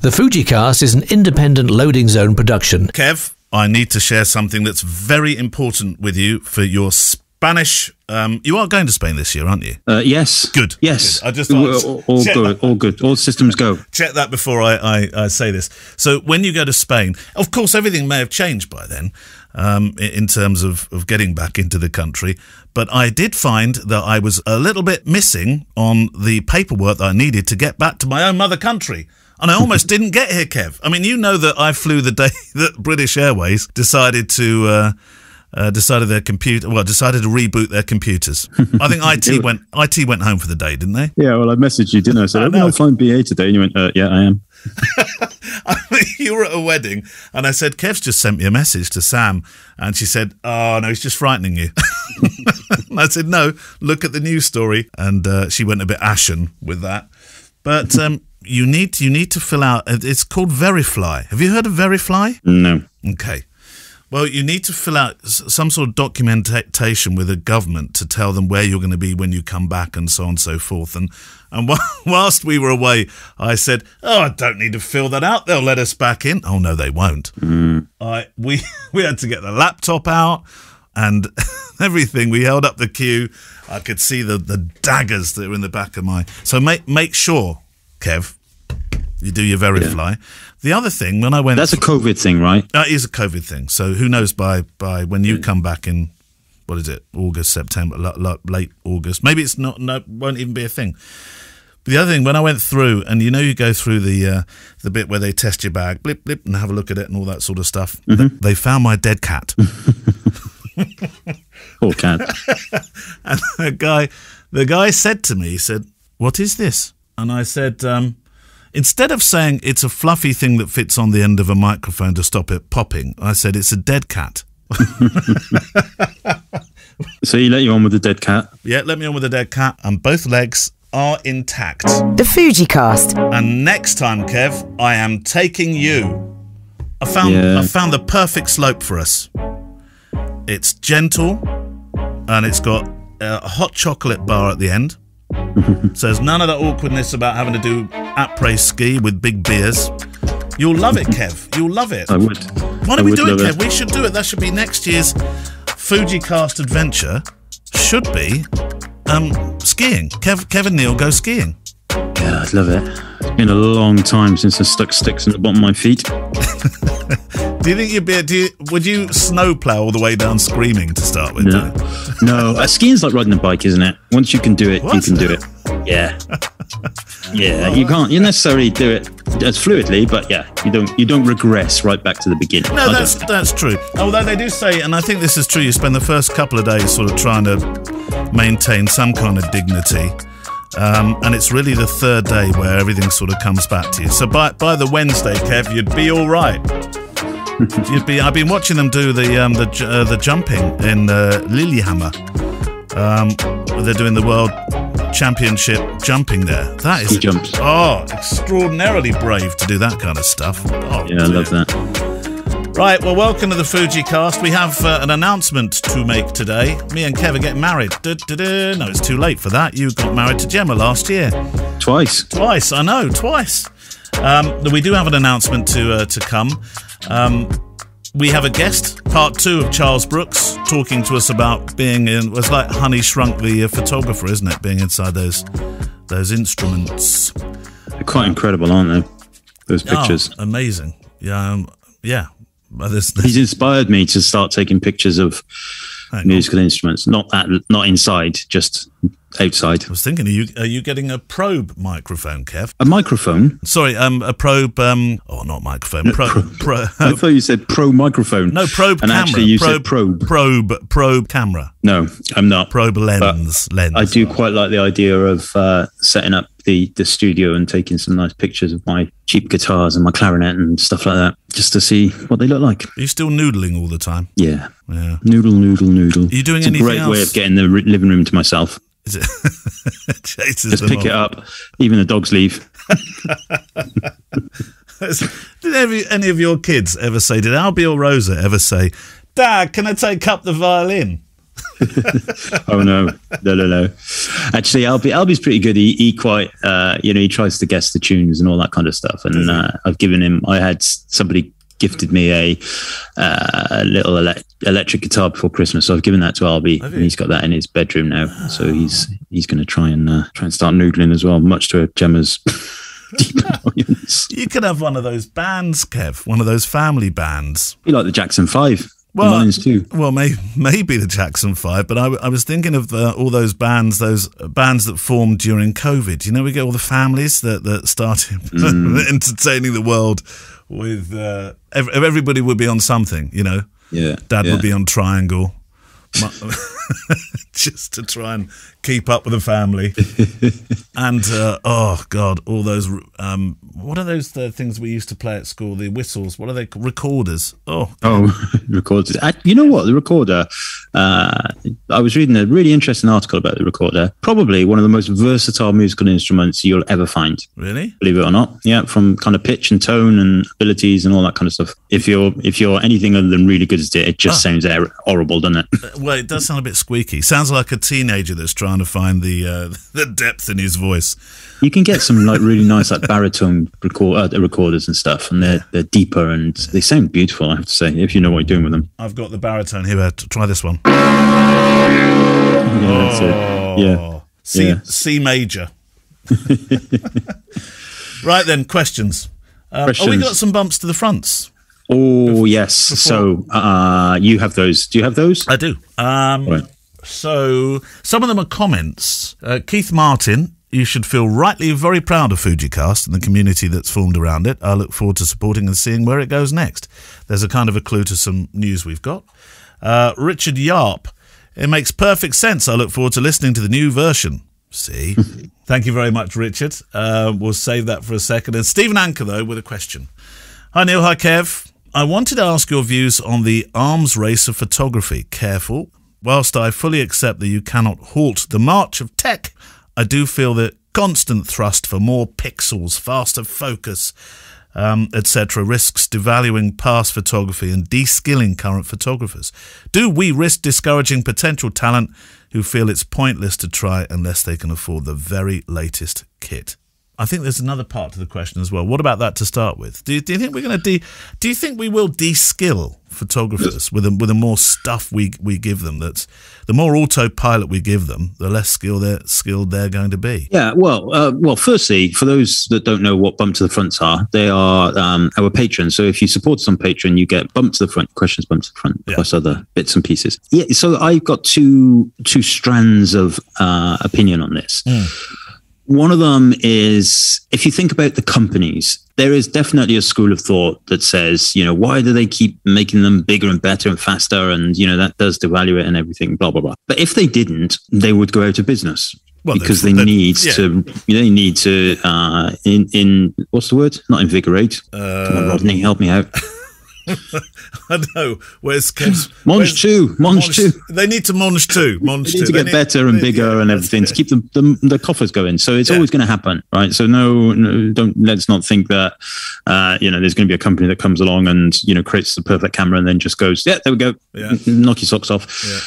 The Fujicast is an independent loading zone production. Kev, I need to share something that's very important with you for your Spanish. Um, you are going to Spain this year, aren't you? Uh, yes. Good. Yes. Good. I just all, thought- all good. that. All good. All systems go. Check that before I, I, I say this. So, when you go to Spain, of course, everything may have changed by then um, in terms of, of getting back into the country. But I did find that I was a little bit missing on the paperwork that I needed to get back to my own mother country. And I almost didn't get here, Kev. I mean, you know that I flew the day that British Airways decided to. Uh, uh, decided their computer well decided to reboot their computers. I think IT went IT went home for the day, didn't they? Yeah. Well, I messaged you, didn't I? I said, I I'm flying BA today. And you went, uh, yeah, I am. you were at a wedding, and I said, Kev's just sent me a message to Sam, and she said, Oh, no, he's just frightening you. and I said, No, look at the news story. And uh, she went a bit ashen with that. But um, you need you need to fill out. It's called Verifly. Have you heard of Verifly? No. Okay. Well, you need to fill out some sort of documentation with the government to tell them where you're going to be when you come back and so on and so forth. And and whilst we were away, I said, "Oh, I don't need to fill that out. They'll let us back in." Oh no, they won't. Mm. I we we had to get the laptop out and everything. We held up the queue. I could see the the daggers that were in the back of my. So make make sure, Kev, you do your Verifly. The other thing when I went That's a COVID thing, right? that is a COVID thing. So who knows by by when you come back in, what is it, August, September, la- la- late August? Maybe it's not. No, won't even be a thing. But the other thing, when I went through, and you know, you go through the uh, the bit where they test your bag, blip blip, and have a look at it and all that sort of stuff. Th- They found my dead cat, Poor cat. and the guy, the guy said to me, he said, "What is this?" And I said, um, instead of saying it's a fluffy thing that fits on the end of a microphone to stop it popping, I said it's a dead cat. so he let you on with the dead cat. Yeah, let me on with the dead cat, and both legs are intact. The Fuji cast. And next time, Kev, I am taking you. I found Yeah. I found the perfect slope for us. It's gentle, and it's got a hot chocolate bar at the end. so there's none of that awkwardness about having to do après ski with big beers. You'll love it, Kev. You'll love it. I would. Why don't we do it, Kev? We should do it. That should be next year's Fujicast adventure. Should be um, skiing. Kev, Kevin Neil go skiing. Yeah, I'd love it. It's been a long time since I stuck sticks in the bottom of my feet. Do you think you'd be? Do you, would you snowplow all the way down screaming to start with? No, no. Uh, skiing's like riding a bike, isn't it? Once you can do it, you can do it. Yeah, yeah. You can't. You necessarily do it as fluidly, but yeah, you don't. You don't regress right back to the beginning. I No, don't that's that's true. Although they do say, and I think this is true, you spend the first couple of days sort of trying to maintain some kind of dignity. Um, and it's really the third day where everything sort of comes back to you. So by by the Wednesday, Kev, you'd be all right. you'd be. I've been watching them do the um, the uh, the jumping in uh, Lillehammer. Um, they're doing the world championship jumping there. That is Ski jumps. oh extraordinarily brave to do that kind of stuff. Oh, Yeah, I love that. Right, well, welcome to the Fuji cast. We have uh, an announcement to make today. Me and Kev are getting married. Du-du-du. No, it's too late for that. You got married to Gemma last year. Twice. Twice, I know, twice. Um, we do have an announcement to uh, to come. Um, we have a guest, part two of Charles Brooks, talking to us about being in. Was like Honey Shrunk the uh, photographer, isn't it? Being inside those those instruments. They're quite incredible, aren't they? Those pictures. Oh, amazing. Yeah, um, yeah. There's- there's- He's inspired me to start taking pictures of hang on. musical instruments. Not that, not inside, just outside. I was thinking, are you are you getting a probe microphone, Kev? A microphone. Sorry, um, a probe. Um, oh, not microphone. Pro, pro, I thought you said pro microphone. no probe and camera. actually you probe, said probe. Probe. Probe camera. No, I'm not. Probe lens. lens. I do quite like the idea of uh, setting up the, the studio and taking some nice pictures of my cheap guitars and my clarinet and stuff like that, just to see what they look like. Are you still noodling all the time? Yeah, Yeah. noodle, noodle, noodle. Are you doing it's anything a great way of getting the living room to myself. Is it? Chases Just pick it up. Even the dogs leave. Did any, any of your kids ever say? Did Albie or Rosa ever say, "Dad, can I take up the violin"? oh no, no, no, no. Actually, Albie, Albie's pretty good. He, he quite, uh, you know, he tries to guess the tunes and all that kind of stuff. And uh, I've given him. I had somebody gifted me a, uh, little ele- electric guitar before Christmas, so I've given that to Albie, and he's got that in his bedroom now. So he's he's going to try and uh, try and start noodling as well, much to Gemma's. deep annoyance. You could have one of those bands, Kev, one of those family bands. You like the Jackson Five? Well, Mine's too. Well, may, maybe the Jackson Five, but I was thinking of the, all those bands, those bands that formed during COVID. You know, we get all the families that that started entertaining the world with uh, ev- everybody would be on something. You know, Yeah, Dad yeah. would be on Triangle, just to try and keep up with the family. and uh, oh god, all those um, what are those the things we used to play at school? The whistles. What are they? Recorders. Oh, Oh, recorded. I, you know what? The recorder. Uh, I was reading a really interesting article about the recorder. Probably one of the most versatile musical instruments you'll ever find. really? Believe it or not, yeah, from kind of pitch and tone and abilities and all that kind of stuff. If you're if you're anything other than really good at it, it just sounds er- horrible, doesn't it? Well, it does sound a bit squeaky. Sounds like a teenager that's trying to find the uh, the depth in his voice. You can get some like really nice like baritone record uh, recorders and stuff, and they're they're deeper and they sound beautiful. I have to say, if you know what you're doing with them. I've got the baritone here. Uh, Try this one. Yeah, it. Yeah. Oh, C Yeah. C major. right then, questions. Um, oh, we got some bumps to the fronts. Oh yes. So uh, you have those. Do you have those? I do. Um, Right. So some of them are comments. Uh, Keith Martin, you should feel rightly very proud of Fujicast and the community that's formed around it. I look forward to supporting and seeing where it goes next. There's a kind of a clue to some news we've got. Uh, Richard Yarp, it makes perfect sense. I look forward to listening to the new version. See? Thank you very much, Richard. Uh, we'll save that for a second. And Stephen Anker, though, with a question. Hi, Neil. Hi, Kev. I wanted to ask your views on the arms race of photography. Careful. Whilst I fully accept that you cannot halt the march of tech, I do feel that constant thrust for more pixels, faster focus, um, etc., risks devaluing past photography and de-skilling current photographers. Do we risk discouraging potential talent who feel it's pointless to try unless they can afford the very latest kit? I think there's another part to the question as well. What about that to start with? Do you, do you think we're going to de? Do you think we will de-skill photographers with the, with the more stuff we we give them? That's the more autopilot we give them, the less skill they're skilled they're going to be. Yeah, well, uh, well. Firstly, for those that don't know what bump to the fronts are, they are um, our patrons. So if you support us on Patreon, you get bump to the front, questions bump to the front, Yeah. plus other bits and pieces. Yeah. So I've got two two strands of uh, opinion on this. One of them is if you think about the companies, there is definitely a school of thought that says, you know, why do they keep making them bigger and better and faster? And, you know, that does devalue it and everything, blah, blah, blah. But if they didn't, they would go out of business. Well, because they need yeah. to, they need to, uh, in, in, what's the word? Not invigorate. Come on, Uh, Rodney, help me out. I know. Where's Kev's? Monge too, Monge Monge- They need to monge too. Monge They need to get better and bigger yeah, and everything to keep the, the the coffers going. So it's Yeah. always going to happen, right? So no, no, don't let's not think that uh, you know there's going to be a company that comes along and you know creates the perfect camera and then just goes, yeah, there we go, Yeah. Knock your socks off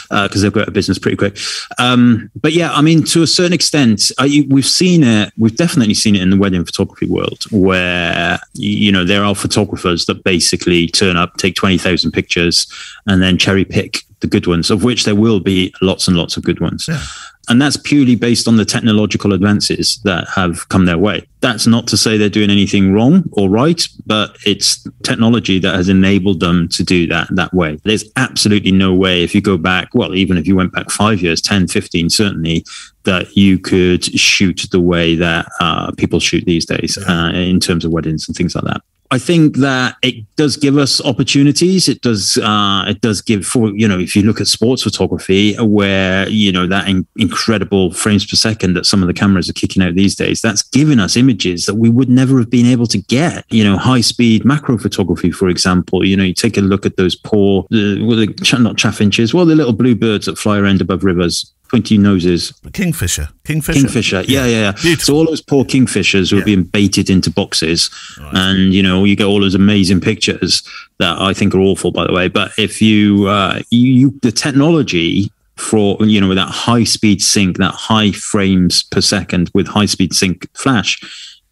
because they've got a business pretty quick. Um, but yeah, I mean, to a certain extent, uh, you- we've seen it. We've definitely seen it in the wedding photography world, where you know there are photographers that basically turn up, take twenty thousand pictures, and then cherry pick the good ones, of which there will be lots and lots of good ones. Yeah. And that's purely based on the technological advances that have come their way. That's not to say they're doing anything wrong or right, but it's technology that has enabled them to do that that way. There's absolutely no way, if you go back, well, even if you went back five years, 10, 15, certainly, that you could shoot the way that uh, people shoot these days uh, in terms of weddings and things like that. I think that it does give us opportunities. It does. Uh, it does give for you know if you look at sports photography, where you know that in- incredible frames per second that some of the cameras are kicking out these days, that's given us images that we would never have been able to get. You know, high speed macro photography, for example. You know, you take a look at those poor, the, well, the not chaffinches, well, the little blue birds that fly around above rivers. Pointy noses, Kingfisher. Kingfisher. Kingfisher. Yeah, yeah, yeah. So all those poor kingfishers who are Yeah. being baited into boxes, and you know you get all those amazing pictures that I think are awful, by the way. But if you, uh, you, you the technology for you know with that high speed sync, that high frames per second with high speed sync flash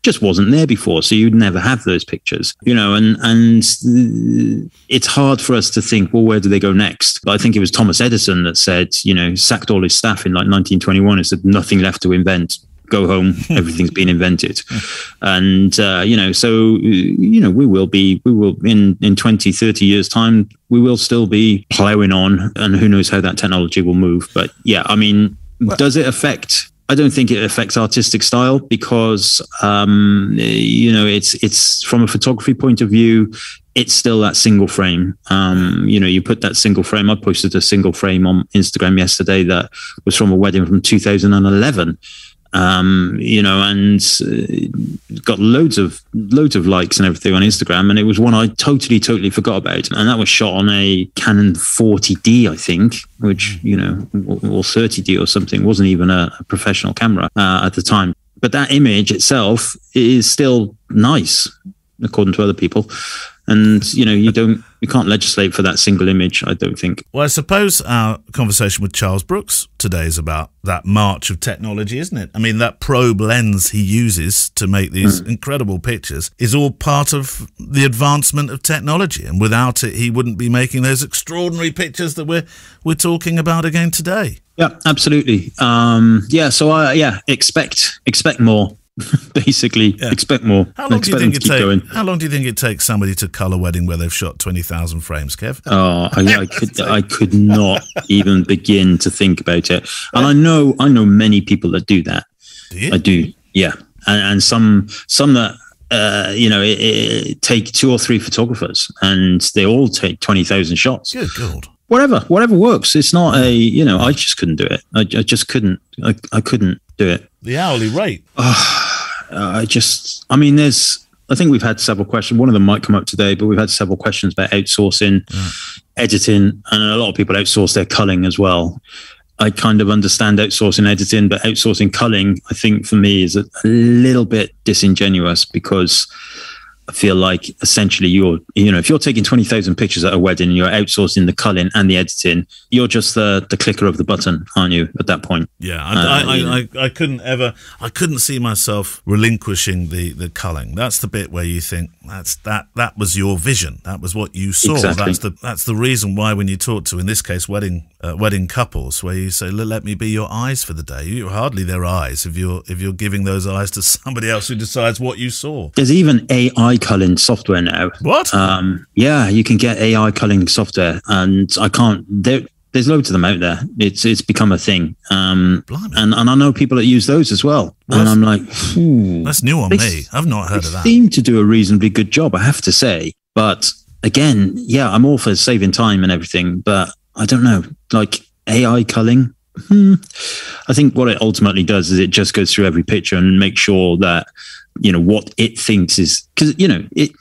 just wasn't there before so you'd never have those pictures you know and and it's hard for us to think well where do they go next? But i think it was thomas edison that said you know sacked all his staff in like 1921 and said nothing left to invent. Go home. Everything's been invented. And uh, you know so you know we will be we will in in 20 30 years time we will still be plowing on and who knows how that technology will move. But yeah i mean does it affect I don't think it affects artistic style because um, you know it's it's from a photography point of view, it's still that single frame. Um, you know, you put that single frame. I posted a single frame on Instagram yesterday that was from a wedding from 2011 um, you know, and uh, got loads of loads of likes and everything on Instagram. And it was one I totally, totally forgot about, and that was shot on a Canon 40D, I think, which you know, or 30D or something, wasn't even a, a professional camera uh, at the time. But that image itself is still nice, according to other people and you know you don't you can't legislate for that single image i don't think. Well i suppose our conversation with charles brooks today is about that march of technology isn't it? I mean that probe lens he uses to make these mm. incredible pictures is all part of the advancement of technology. And without it he wouldn't be making those extraordinary pictures that we're we're talking about again today. Yeah absolutely. Um, yeah so i yeah expect expect more basically yeah. expect more. How long do you think it takes? How long do you think it takes somebody to color wedding where they've shot twenty thousand frames, Kev? Oh, I, I could I could not even begin to think about it. And I know I know many people that do that. Do I do, yeah, and, and some some that uh, you know, it, it take two or three photographers, and they all take twenty thousand shots. Good God! Whatever, whatever works. It's not a, you know, I just couldn't do it. I, I just couldn't. I, I couldn't do it. The hourly rate. Uh, I just, I mean, there's, I think we've had several questions. One of them might come up today, but we've had several questions about outsourcing, mm. editing, and a lot of people outsource their culling as well. I kind of understand outsourcing editing, but outsourcing culling, I think for me is a, a little bit disingenuous because feel like essentially you're, you know, if you're taking 20,000 pictures at a wedding and you're outsourcing the culling and the editing, you're just the, the clicker of the button, aren't you, at that point? Yeah. I, uh, I, I, I, I, couldn't ever, I couldn't see myself relinquishing the, the culling. That's the bit where you think that's, that, that was your vision. That was what you saw. Exactly. That's the, that's the reason why when you talk to, in this case, wedding, uh, wedding couples, where you say, let me be your eyes for the day. You're hardly their eyes if you're, if you're giving those eyes to somebody else who decides what you saw. There's even AI culling software now. What? Um, yeah, you can get AI culling software, and I can't. There, there's loads of them out there. It's it's become a thing. Um, and and I know people that use those as well. well and I'm like, that's new on me. I've not heard of that. Seem to do a reasonably good job, I have to say. But again, yeah, I'm all for saving time and everything, but I don't know, like AI culling. Hmm. I think what it ultimately does is it just goes through every picture and makes sure that you know what it thinks is because you know it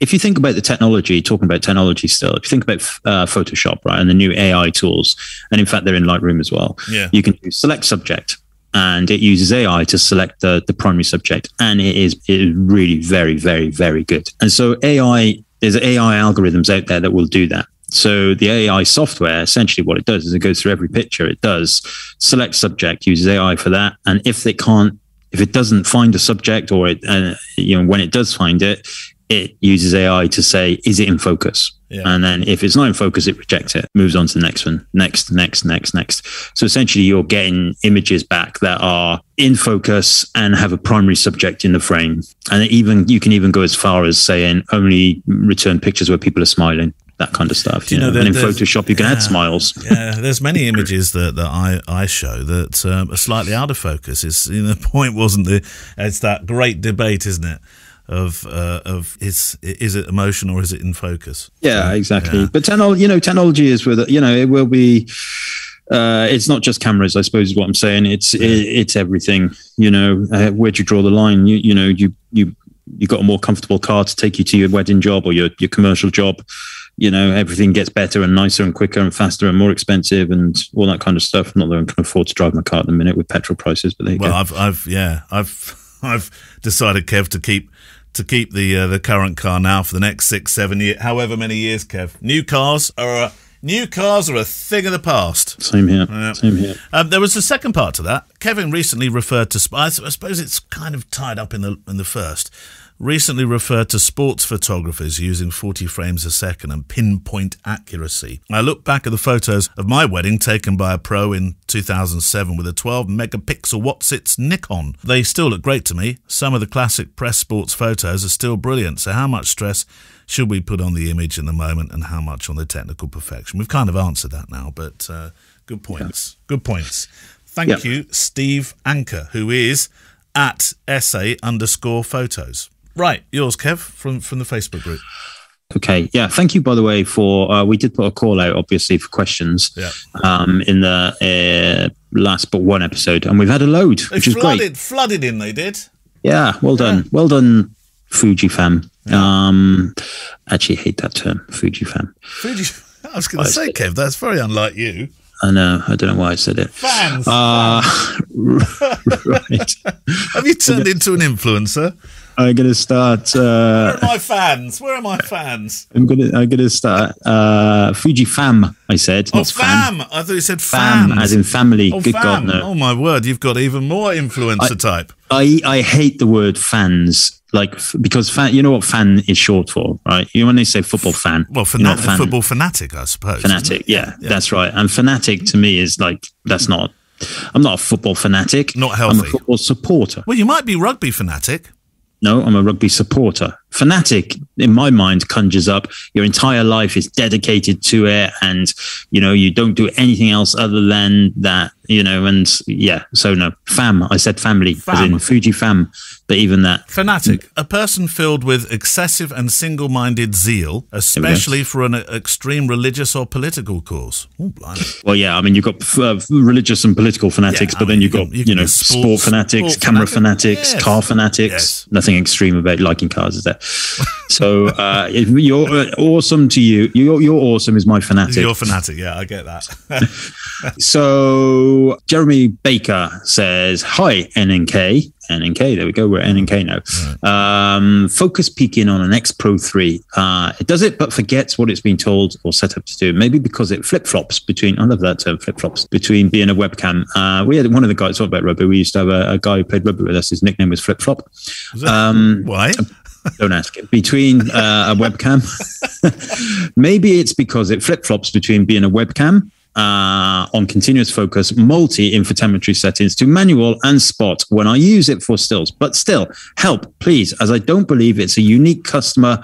if you think about the technology, talking about technology still, if you think about uh, Photoshop, right, and the new AI tools, and in fact they're in Lightroom as well, yeah. you can do select subject, and it uses AI to select the, the primary subject, and it is it is really very very very good. And so AI, there's AI algorithms out there that will do that. So the AI software, essentially what it does is it goes through every picture. It does select subject, uses AI for that, and if they can't if it doesn't find a subject or it, uh, you know, when it does find it, it uses AI to say, is it in focus? Yeah. And then if it's not in focus, it rejects it, moves on to the next one, next, next, next, next. So essentially, you're getting images back that are in focus and have a primary subject in the frame. And even you can even go as far as saying only return pictures where people are smiling that kind of stuff. You, you know, know? and in Photoshop, you can yeah, add smiles. yeah, there's many images that, that I, I show that um, are slightly out of focus. It's you know, the point wasn't the it's that great debate, isn't it? Of uh, of is is it emotion or is it in focus? Yeah, so, exactly. Yeah. But technology, you know, technology is with you know it will be. Uh, it's not just cameras, I suppose, is what I'm saying. It's it, it's everything. You know, uh, where do you draw the line? You you know, you you you got a more comfortable car to take you to your wedding job or your your commercial job you know everything gets better and nicer and quicker and faster and more expensive and all that kind of stuff. Not that I can afford to drive my car at the minute with petrol prices, but there well, go. I've, I've, yeah, I've, I've decided, Kev, to keep to keep the uh, the current car now for the next six, seven years, however many years, Kev. New cars are a New cars are a thing of the past. Same here. Yeah. Same here. Um, there was a second part to that. Kevin recently referred to. sp- I s- I suppose it's kind of tied up in the in the first. Recently referred to sports photographers using 40 frames a second and pinpoint accuracy. I look back at the photos of my wedding taken by a pro in 2007 with a 12 megapixel Watsits Nikon. They still look great to me. Some of the classic press sports photos are still brilliant. So, how much stress should we put on the image in the moment and how much on the technical perfection? We've kind of answered that now, but uh, good points. Good points. Thank Yeah. you, Steve Anker, who is at essay underscore photos. Right, yours, Kev, from from the Facebook group. Okay. Yeah. Thank you, by the way, for uh, we did put a call out, obviously, for questions Yeah. um, in the uh, last but one episode, and we've had a load, They which is flooded, great. flooded in. They did. Yeah. Well done. Well done, Fuji fam. Um, actually, hate that term, Fuji fam. Fuji. I was going to say, Kev, that's very unlike you. I know. I don't know why I said it. Fans. Uh, right. Have you turned into an influencer? I'm gonna start. Where Uh, are my fans? Where are my fans? I'm gonna. I'm gonna start. Uh, Fuji fam. I said. Oh, not fan. fam! I thought you said Fam, fans. as in family. oh, Good fam. God, no. Oh my word! You've got even more influencer type. I I hate the word fans. Like because fan, you know what fan is short for, right? You know when they say football fan, Well, fanat- fan- football fanatic, I suppose. fanatic. it? Yeah, that's right. And fanatic to me is like that's not. I'm not a football fanatic. Not healthy. I'm a football supporter. Well, you might be rugby fanatic. No, I'm a rugby supporter. Fanatic, in my mind, conjures up your entire life is dedicated to it, and you know you don't do anything else other than that. You know, and yeah. So no, fam. I said family, as in Fuji fam. But even that, Fanatic, a person filled with excessive and single minded zeal, especially for an extreme religious or political cause. Oh, blimey. well, yeah. I mean, you've got uh, religious and political fanatics, Yeah, I but mean, then you you've got can- you you, know sport, fanatics, sport camera fanatic. fanatics, Yes. car fanatics. Yes. Nothing extreme about liking cars, is there? so uh, you're uh, awesome to you. You're, you're awesome is my fanatic. You're fanatic, yeah, I get that. So Jeremy Baker says, "Hi NNK, NNK. There we go. We're NNK now. Um, focus peaking on an X Pro three. Uh, it does it, but forgets what it's been told or set up to do. Maybe because it flip flops between. I love that term, flip flops between being a webcam. Uh, we had one of the guys talk about rugby. We used to have a, a guy who played rugby with us. His nickname was Flip Flop. Um, Why? Don't ask it. Between uh, a webcam, maybe it's because it flip flops between being a webcam uh, on continuous focus, multi infotelemetry settings to manual and spot when I use it for stills. But still, help, please, as I don't believe it's a unique customer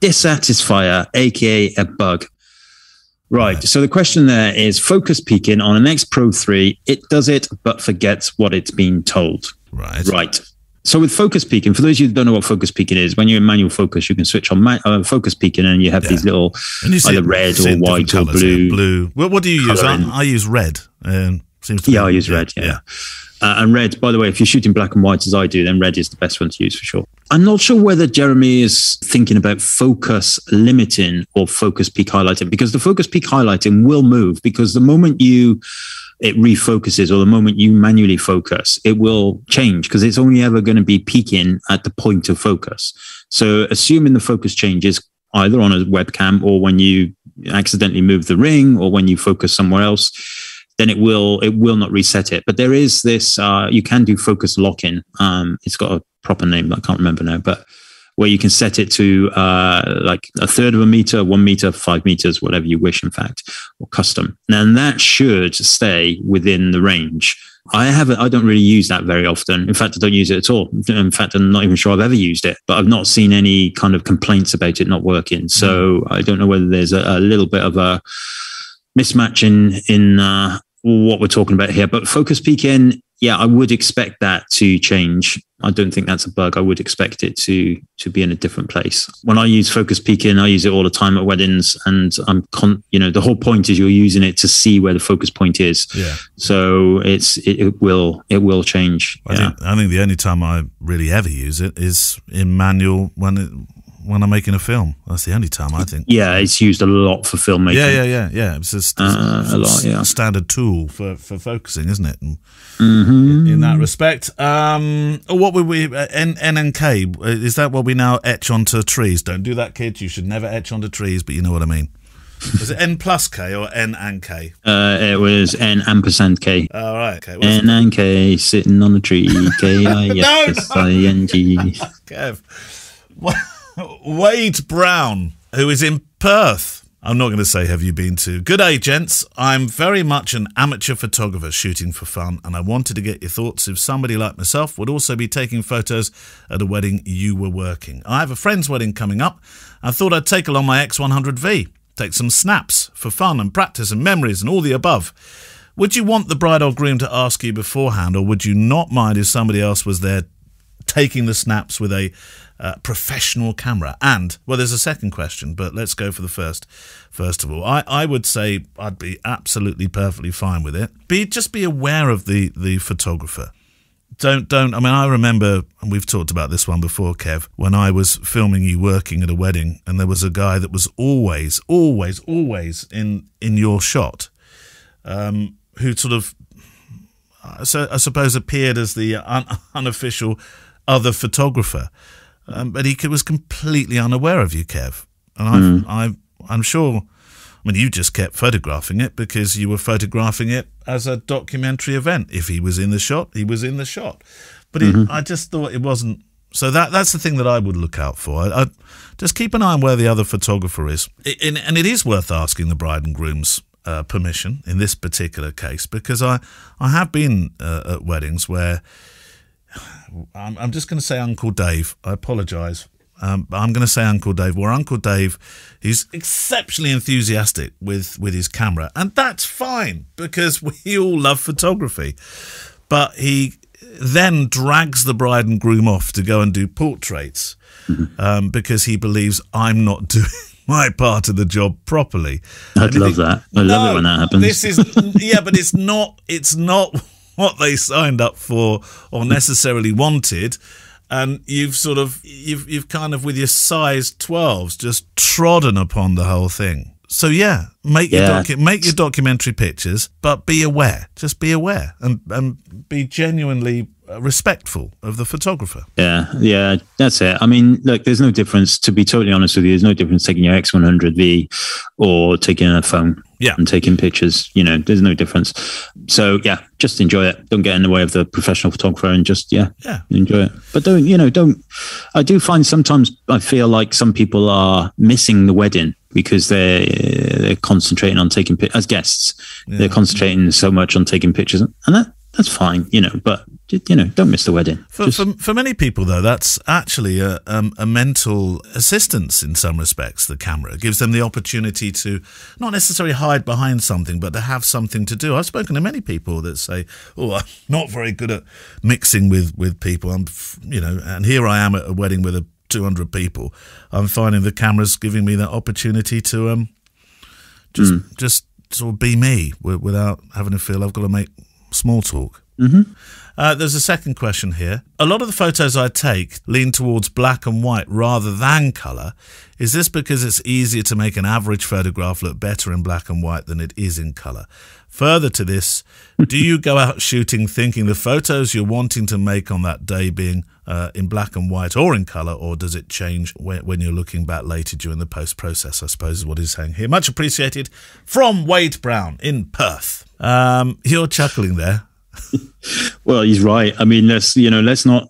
dissatisfier, aka a bug. Right. So the question there is focus peaking on an X Pro 3. It does it, but forgets what it's been told. Right. Right. So with focus peaking, for those of you who don't know what focus peaking is, when you're in manual focus, you can switch on uh, focus peaking and you have these little And you see either it- red or white or colours, yeah. blue. Blue. Well, what do you use? I. I use red. Um, seems to Yeah, be, I use red. Yeah. Uh, and red, by the way, if you're shooting black and white as I do, then red is the best one to use for sure. I'm not sure whether Jeremy is thinking about focus limiting or focus peak highlighting because the focus peak highlighting will move because the moment you it refocuses or the moment you manually focus, it will change because it's only ever going to be peaking at the point of focus. So assuming the focus changes either on a webcam or when you accidentally move the ring or when you focus somewhere else, then it will it will not reset it. But there is this uh, you can do focus lock-in. Um, it's got a proper name I can't remember now, but where you can set it to uh, like a third of a meter, one meter, five meters, whatever you wish, in fact, or custom. And that should stay within the range. I haven't, I don't really use that very often. In fact, I don't use it at all. In fact, I'm not even sure I've ever used it, but I've not seen any kind of complaints about it not working. So I don't know whether there's a, a little bit of a mismatch in, in, uh, what we're talking about here. But focus peaking, yeah, I would expect that to change. I don't think that's a bug. I would expect it to to be in a different place. When I use focus peaking, I use it all the time at weddings, and I'm con. You know, the whole point is you're using it to see where the focus point is. Yeah. So it's it, it will it will change. I, yeah. think, I think the only time I really ever use it is in manual when it, when I'm making a film. That's the only time I think. yeah, it's used a lot for filmmaking. Yeah, yeah, yeah, yeah. It's just Uh, a lot, yeah. standard tool for, for focusing, isn't it? And Mm-hmm. In that respect, um, oh, what would we uh, N, N and K? uh, Is that what we now etch onto trees? Don't do that, kids. You should never etch onto trees, but you know what I mean. Was it N plus K or N and K? Uh, it was N ampersand K. All right. Okay. N and K sitting on a tree. K I S I N G. Kev. Wade Brown, who is in Perth. I'm not going to say have you been to. Good day, gents. I'm very much an amateur photographer shooting for fun, and I wanted to get your thoughts if somebody like myself would also be taking photos at a wedding you were working. I have a friend's wedding coming up. I thought I'd take along my X100V, take some snaps for fun and practice and memories and all the above. Would you want the bride or groom to ask you beforehand, or would you not mind if somebody else was there taking the snaps with a uh, professional camera? And, well, there's a second question, but let's go for the first. First of all, I, I would say I'd be absolutely perfectly fine with it. Be just be aware of the the photographer. Don't don't. I mean, I remember, and we've talked about this one before, Kev. When I was filming you working at a wedding, and there was a guy that was always, always, always in in your shot, um, who sort of, so I suppose, appeared as the unofficial other photographer, um, but he was completely unaware of you, Kev. And I've, mm. I, I'm sure. I mean, you just kept photographing it because you were photographing it as a documentary event. If he was in the shot, he was in the shot. But mm-hmm. I just thought it wasn't. So that that's the thing that I would look out for. I, I just keep an eye on where the other photographer is, it, and, and, it is worth asking the bride and groom's uh, permission in this particular case because I I have been uh, at weddings where I'm, I'm just going to say Uncle Dave. I apologise. Um, I'm going to say Uncle Dave. Where Uncle Dave, he's exceptionally enthusiastic with with his camera, and that's fine because we all love photography. But he then drags the bride and groom off to go and do portraits mm-hmm. um, because he believes I'm not doing my part of the job properly. I'd love that. I love no, it when that happens. This is yeah, but it's not. It's not what they signed up for or necessarily wanted and you've sort of you've you've kind of with your size 12s just trodden upon the whole thing so yeah make yeah. your docu- make your documentary pictures but be aware just be aware and and be genuinely uh, respectful of the photographer. Yeah, yeah, that's it. I mean, look, there's no difference. To be totally honest with you, there's no difference taking your X100V or taking a phone. Yeah, and taking pictures. You know, there's no difference. So yeah, just enjoy it. Don't get in the way of the professional photographer, and just yeah, yeah, enjoy it. But don't you know? Don't. I do find sometimes I feel like some people are missing the wedding because they're they're concentrating on taking pictures as guests. Yeah. They're concentrating so much on taking pictures, and that that's fine, you know, but you know, don't miss the wedding. For, Just... for, for, many people, though, that's actually a, um, a mental assistance in some respects. The camera it gives them the opportunity to not necessarily hide behind something, but to have something to do. I've spoken to many people that say, "Oh, I'm not very good at mixing with with people." I'm, you know, and here I am at a wedding with a 200 people. I'm finding the camera's giving me that opportunity to um, just mm. just sort of be me without having to feel I've got to make small talk. Mm-hmm. Uh, there's a second question here. A lot of the photos I take lean towards black and white rather than colour. Is this because it's easier to make an average photograph look better in black and white than it is in colour? Further to this, do you go out shooting thinking the photos you're wanting to make on that day being uh, in black and white or in colour, or does it change when, when you're looking back later during the post process? I suppose is what he's saying here. Much appreciated from Wade Brown in Perth. Um, you're chuckling there. well, he's right. I mean, let's you know, let's not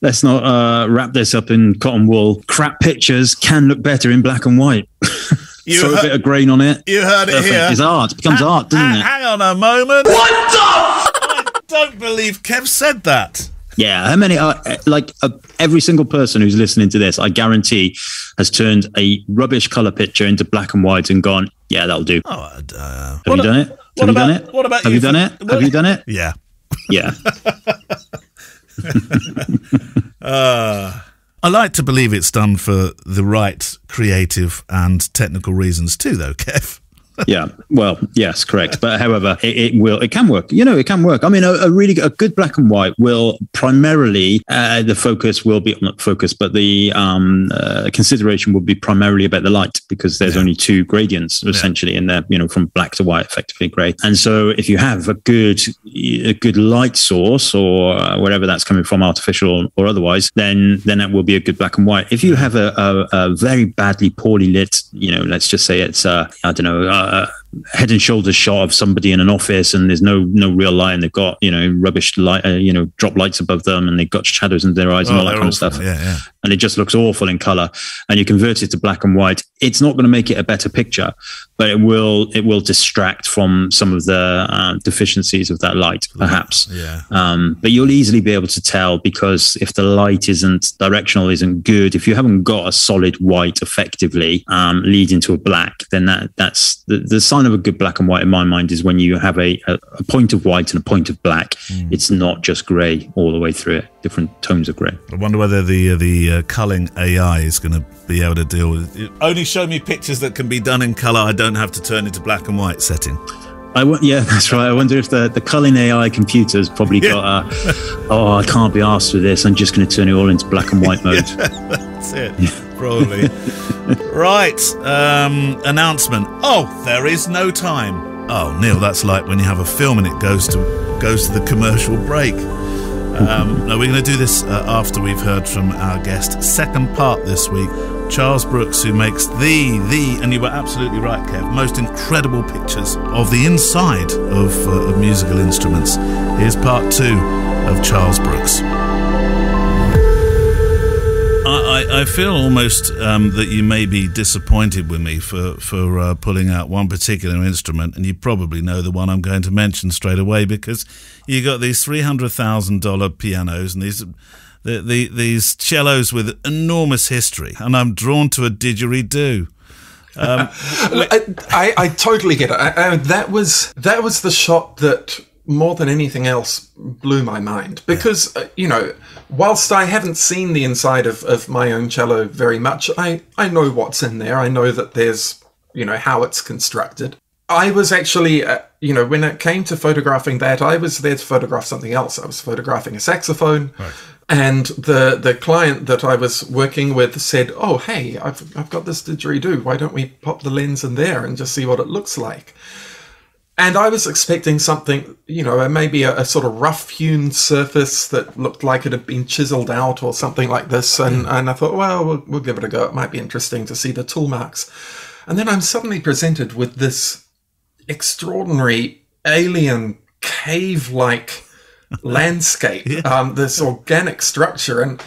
let's not uh, wrap this up in cotton wool. Crap pictures can look better in black and white. You Throw heard, a bit of grain on it. You heard Perfect. it here. It's art. It becomes art, doesn't hang, it? Hang on a moment. What the? I don't believe Kev said that. Yeah, how many? Uh, like uh, every single person who's listening to this, I guarantee, has turned a rubbish color picture into black and white and gone, "Yeah, that'll do." Oh, uh, have you done it? Have you done it? What about have you, done it? Have you done it? Yeah. Yeah. uh, I like to believe it's done for the right creative and technical reasons too, though, Kev. Yeah. Well, yes, correct. But however, it, it, will, it can work. You know, it can work. I mean, a, a really a good black and white will primarily uh, the focus will be not focus, but the um, uh, consideration will be primarily about the light because there's yeah. only two gradients essentially yeah. in there. You know, from black to white, effectively grey. And so, if you have a good a good light source or uh, whatever that's coming from, artificial or otherwise, then then that will be a good black and white. If you have a, a, a very badly, poorly lit, you know, let's just say it's uh, I don't know. Uh, uh, head and shoulders shot of somebody in an office and there's no no real light and they've got you know rubbish light uh, you know drop lights above them and they've got shadows in their eyes oh, and all that kind awful. of stuff. Yeah, yeah. and it just looks awful in color and you convert it to black and white. It's not going to make it a better picture but it will it will distract from some of the uh, deficiencies of that light perhaps. Yeah. Um, but you'll easily be able to tell because if the light isn't directional isn't good if you haven't got a solid white effectively um, leading to a black then that that's the, the sign of a good black and white in my mind is when you have a, a, a point of white and a point of black. Mm. It's not just grey all the way through it, different tones of grey. I wonder whether the uh, the uh, culling AI is going to be able to deal with it. Only show me pictures that can be done in colour. I don't have to turn into black and white setting. I w- yeah, that's right. I wonder if the, the culling AI computer's probably yeah. got a, oh, I can't be asked for this. I'm just going to turn it all into black and white mode. yeah, that's it. Probably. right. Um, announcement. Oh, there is no time. Oh, Neil, that's like when you have a film and it goes to goes to the commercial break. Um, no, we're going to do this uh, after we've heard from our guest. Second part this week Charles Brooks, who makes the, the, and you were absolutely right, Kev, most incredible pictures of the inside of, uh, of musical instruments. Here's part two of Charles Brooks. I, feel almost um, that you may be disappointed with me for for uh, pulling out one particular instrument, and you probably know the one I'm going to mention straight away because you got these three hundred thousand dollar pianos and these the, the, these cellos with enormous history, and I'm drawn to a didgeridoo. Um, I, I, I, totally get it. I, that was that was the shot that more than anything else blew my mind because yeah. uh, you know whilst I haven't seen the inside of, of my own cello very much, I I know what's in there. I know that there's you know how it's constructed. I was actually, uh, you know, when it came to photographing that, I was there to photograph something else. I was photographing a saxophone. Right. And the the client that I was working with said, "Oh, hey, I've I've got this didgeridoo. Why don't we pop the lens in there and just see what it looks like?" And I was expecting something, you know, maybe a, a sort of rough hewn surface that looked like it had been chiseled out or something like this. And, mm. and I thought, well, well, we'll give it a go. It might be interesting to see the tool marks. And then I'm suddenly presented with this extraordinary alien cave like landscape, yeah. um, this organic structure. And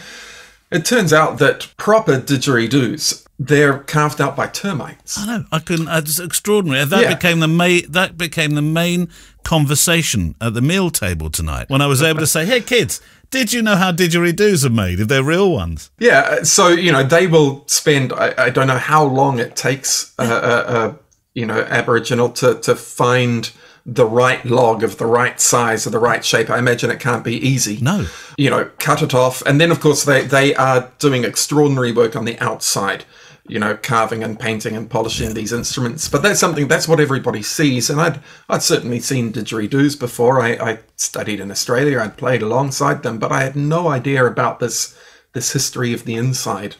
it turns out that proper didgeridoos they're carved out by termites. I know. I couldn't. It's extraordinary. That yeah. became the main. That became the main conversation at the meal table tonight when I was able to say, "Hey, kids." Did you know how didgeridoos are made? If they're real ones? Yeah. Uh, so you know they will spend. I, I don't know how long it takes a, a, a you know Aboriginal to to find the right log of the right size of the right shape. I imagine it can't be easy. No. You know, cut it off. And then, of course, they, they are doing extraordinary work on the outside, you know, carving and painting and polishing these instruments. But that's something, that's what everybody sees. And I'd, I'd certainly seen didgeridoos before. I, I studied in Australia, I'd played alongside them, but I had no idea about this, this history of the inside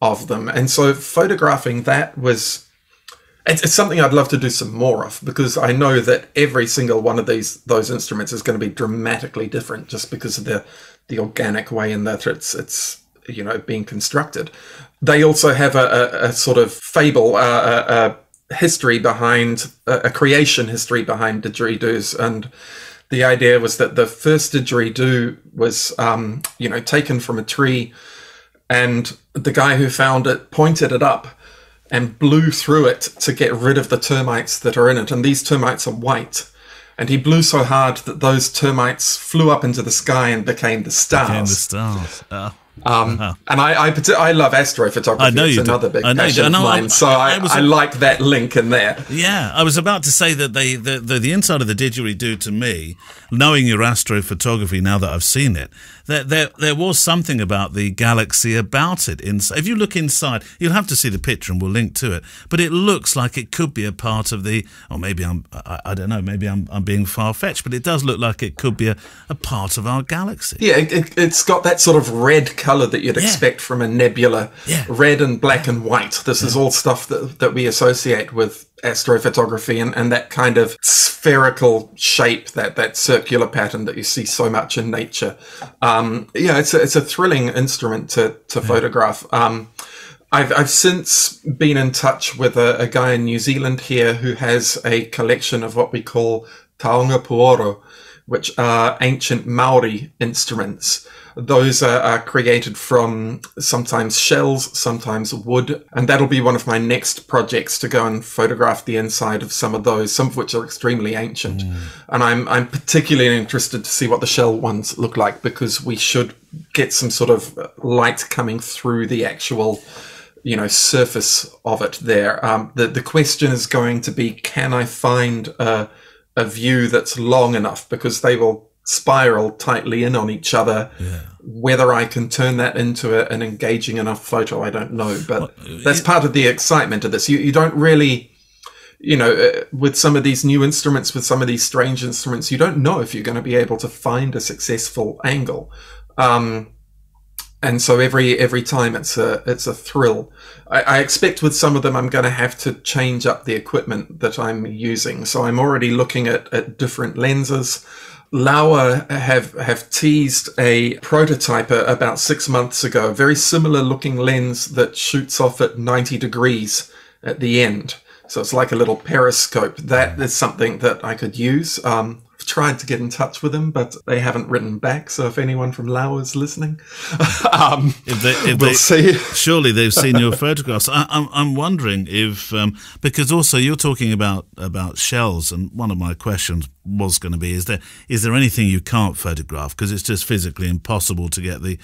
of them. And so photographing that was it's, it's, something I'd love to do some more of because I know that every single one of these those instruments is going to be dramatically different just because of the the organic way in that it's it's you know being constructed. They also have a, a, a sort of fable, uh, a, a, history behind a, creation history behind didgeridoos, and the idea was that the first didgeridoo was um, you know taken from a tree, and the guy who found it pointed it up and blew through it to get rid of the termites that are in it. And these termites are white. And he blew so hard that those termites flew up into the sky and became the stars. Became the stars. Oh. Um, uh-huh. And I, I, I, love astrophotography. I know it's you another do. big I know passion of mine. so I, I, I like that link in there. Yeah, I was about to say that they, the, the, the inside of the didgeridoo to me, knowing your astrophotography now that I've seen it, there, there, there was something about the galaxy about it. Inside. If you look inside, you'll have to see the picture and we'll link to it. But it looks like it could be a part of the, or maybe I'm, I, I don't know, maybe I'm, I'm being far fetched, but it does look like it could be a, a part of our galaxy. Yeah, it, has got that sort of red colour that you'd yeah. expect from a nebula. Yeah. Red and black and white. This yeah. is all stuff that, that we associate with astrophotography and, and that kind of spherical shape, that, that circular pattern that you see so much in nature. Um, yeah, it's a, it's a thrilling instrument to, to yeah. photograph. Um, I've, I've since been in touch with a, a, guy in New Zealand here who has a collection of what we call taonga puoro, which are ancient Maori instruments. Those are, are, created from sometimes shells, sometimes wood, and that'll be one of my next projects to go and photograph the inside of some of those, some of which are extremely ancient. Mm. And I'm I'm particularly interested to see what the shell ones look like because we should get some sort of light coming through the actual you know surface of it there. Um, the the question is going to be, can I find a a view that's long enough because they will spiral tightly in on each other. Yeah. Whether I can turn that into a, an engaging enough photo, I don't know. But well, that's it, part of the excitement of this. You, you don't really, you know, uh, with some of these new instruments, with some of these strange instruments, you don't know if you're going to be able to find a successful angle. Um, and so every every time it's a it's a thrill. I, I, expect with some of them I'm going to have to change up the equipment that I'm using. So I'm already looking at, at different lenses. Laowa have have teased a prototype about six months ago, a very similar looking lens that shoots off at 90 degrees at the end. So it's like a little periscope. That is something that I could use. Um, I've tried to get in touch with them, but they haven't written back. So if anyone from Laowa is listening, um, if they, if we'll they, see. surely they've seen your photographs. I, am I'm, I'm wondering if um, because also you're talking about about shells, and one of my questions was going to be: is there is there anything you can't photograph because it's just physically impossible to get the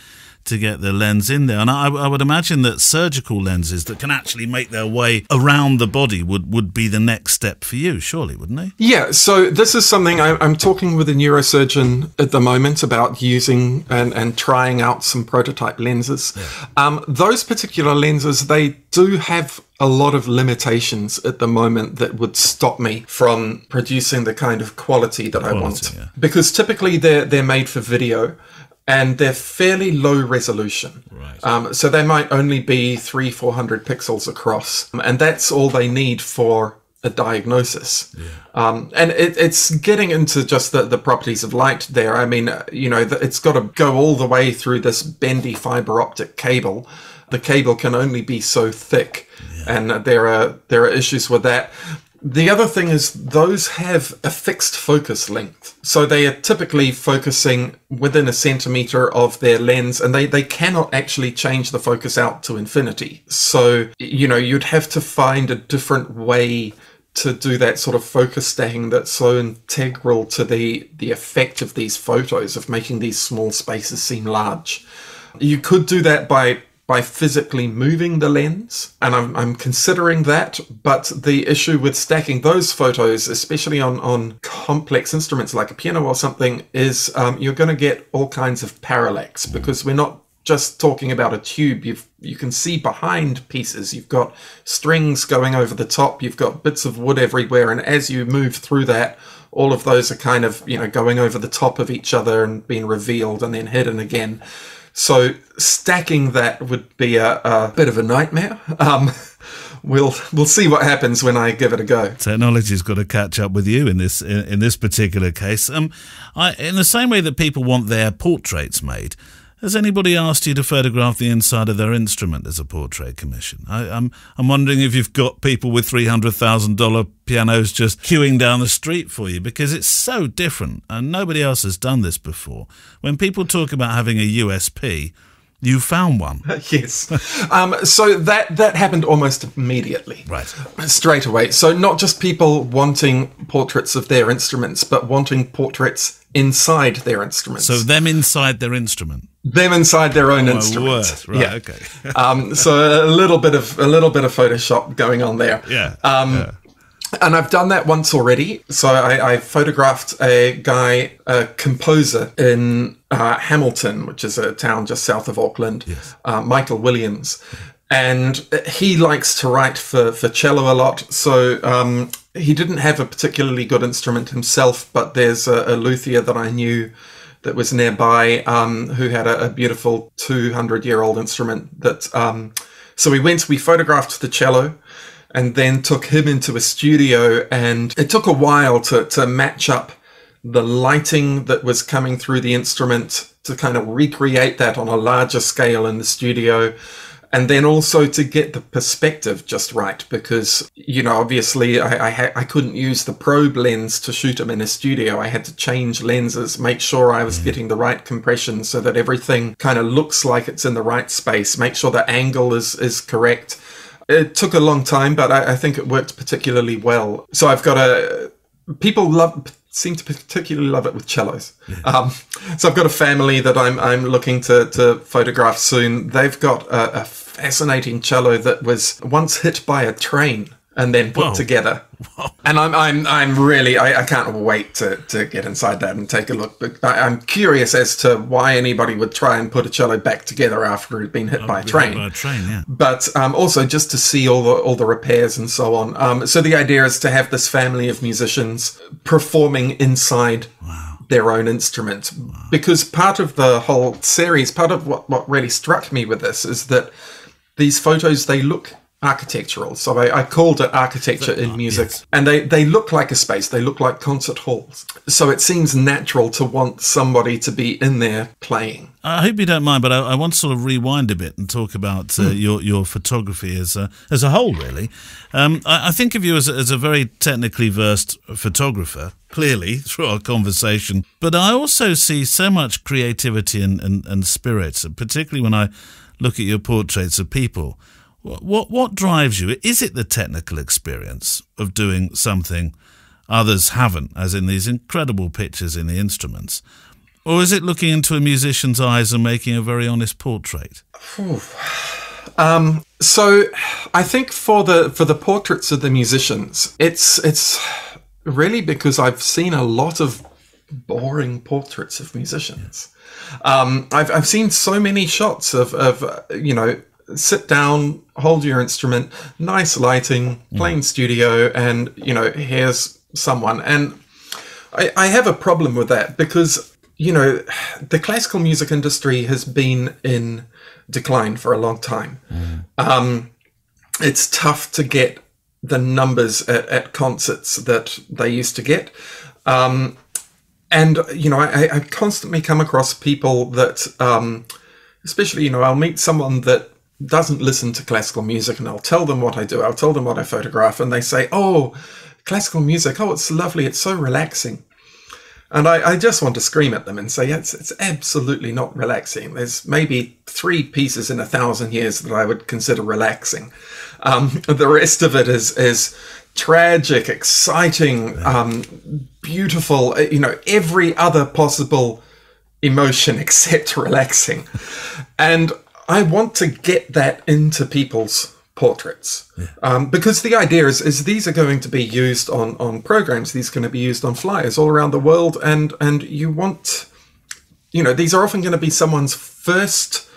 to get the lens in there. And I, I, would imagine that surgical lenses that can actually make their way around the body would, would be the next step for you, surely, wouldn't they? Yeah. So this is something I, am talking with a neurosurgeon at the moment about using and, and trying out some prototype lenses. Yeah. Um, those particular lenses, they do have a lot of limitations at the moment that would stop me from producing the kind of quality that quality, I want. Yeah. Because typically they're they're made for video and they're fairly low resolution. Right. Um, so they might only be three, four hundred pixels across, and that's all they need for a diagnosis. Yeah. Um, and it, it's getting into just the, the properties of light there. I mean, you know, it's got to go all the way through this bendy fiber optic cable. The cable can only be so thick, yeah. and there are there are issues with that. The other thing is those have a fixed focus length. So they are typically focusing within a centimeter of their lens and they, they cannot actually change the focus out to infinity. So, you know, you'd have to find a different way to do that sort of focus stacking that's so integral to the, the effect of these photos of making these small spaces seem large. You could do that by by physically moving the lens, and I'm, I'm considering that. But the issue with stacking those photos, especially on, on complex instruments like a piano or something, is um, you're going to get all kinds of parallax because we're not just talking about a tube. you you can see behind pieces. You've got strings going over the top. You've got bits of wood everywhere, and as you move through that, all of those are kind of you know going over the top of each other and being revealed and then hidden again. So stacking that would be a, a bit of a nightmare. Um, we'll we'll see what happens when I give it a go. Technology's got to catch up with you in this in, in this particular case. Um, I, in the same way that people want their portraits made, has anybody asked you to photograph the inside of their instrument as a portrait commission? I, am I'm, I'm wondering if you've got people with three hundred thousand dollar pianos just queuing down the street for you because it's so different and nobody else has done this before. When people talk about having a USP, you found one. yes. Um, so that that happened almost immediately. Right. Straight away. So not just people wanting portraits of their instruments, but wanting portraits inside their instruments. So them inside their instrument. them inside their own My instruments. word. Right. Yeah. Okay. um, so a little bit of a little bit of Photoshop going on there. Yeah. Um, yeah. And I've done that once already. So I, I photographed a guy, a composer in uh, Hamilton, which is a town just south of Auckland, uh, Michael Williams. And he likes to write for, for cello a lot. So um, he didn't have a particularly good instrument himself, but there's a, a luthier that I knew that was nearby um, who had a, a beautiful 200 year old instrument that. Um, so we went, we photographed the cello and then took him into a studio and it took a while to, to match up the lighting that was coming through the instrument to kind of recreate that on a larger scale in the studio and then also to get the perspective just right because you know obviously I, I, ha- I couldn't use the probe lens to shoot him in a studio. I had to change lenses make sure i was mm. getting the right compression so that everything kind of looks like it's in the right space make sure the angle is is correct. It took a long time, but I, I think it worked particularly well. So I've got a people love seem to particularly love it with cellos. Um, so I've got a family that I'm I'm looking to to photograph soon. They've got a, a fascinating cello that was once hit by a train and then put Whoa. together. And I'm I'm I'm really I, I can't wait to, to get inside that and take a look. But I, I'm curious as to why anybody would try and put a cello back together after it had been hit by a train By a train, yeah. but um, also just to see all the all the repairs and so on. Um, so the idea is to have this family of musicians performing inside their own instrument, because part of the whole series, part of what what really struck me with this is that these photos they look architectural. So I, I called it architecture in music, and they they look like a space. They look like concert halls. So it seems natural to want somebody to be in there playing. I hope you don't mind, but I, I want to sort of rewind a bit and talk about uh, your your photography as a, as a whole. Really, um, I, I think of you as a, as a very technically versed photographer. Clearly, through our conversation, but I also see so much creativity and, and, and spirit, particularly when I look at your portraits of people. What, what drives you? Is it the technical experience of doing something others haven't, as in these incredible pictures in the instruments? Or is it looking into a musician's eyes and making a very honest portrait? Um, so I think for the for the portraits of the musicians, it's it's really because I've seen a lot of boring portraits of musicians. Um, I've I've seen so many shots of of uh, you know sit down, hold your instrument, nice lighting, plain studio, and you know here's someone and. I, I have a problem with that because you know the classical music industry has been in decline for a long time. Um, it's tough to get the numbers at, at concerts that they used to get. Um, and you know, I, I constantly come across people that, um, especially you know, I'll meet someone that doesn't listen to classical music, and I'll tell them what I do. I'll tell them what I photograph, and they say, "Oh, classical music! Oh, it's lovely! It's so relaxing." And I, I just want to scream at them and say, it's, it's absolutely not relaxing. There's maybe three pieces in a thousand years that I would consider relaxing. Um, the rest of it is, is tragic, exciting, um, beautiful, uh, you know, every other possible emotion except relaxing. And I want to get that into people's portraits. Um, because the idea is, is these are going to be used on, on programs. These are going to be used on flyers all around the world. And and you want you know these are often going to be someone's first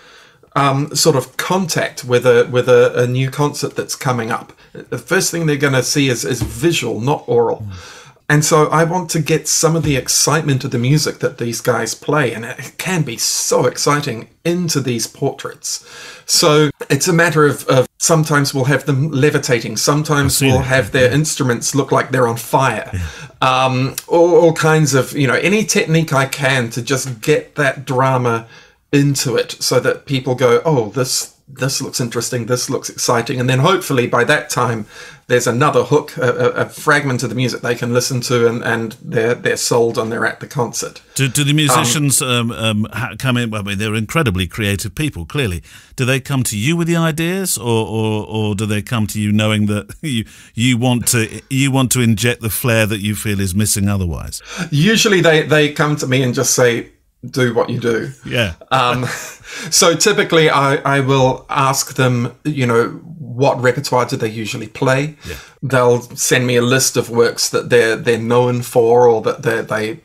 um, sort of contact with a with a, a new concert that's coming up. The first thing they're going to see is, is visual not oral and so I want to get some of the excitement of the music that these guys play, and it can be so exciting into these portraits. So it's a matter of, of sometimes we'll have them levitating, sometimes we'll it, have their instruments look like they're on fire. Um, all, all kinds of, you know, any technique I can to just get that drama into it so that people go, oh, this this looks interesting, this looks exciting, and then hopefully by that time there's another hook, a, a, fragment of the music they can listen to, and, and they're they're sold and they're at the concert. Do, do the musicians um, um, um, come in? Well, I mean, they're incredibly creative people. Clearly, do they come to you with the ideas, or, or, or do they come to you knowing that you you want to you want to inject the flair that you feel is missing otherwise? Usually, they they come to me and just say, "Do what you do." Yeah. Um, so typically, I, I will ask them, you know, what repertoire do they usually play? Yeah. They'll send me a list of works that they're they're known for or that they they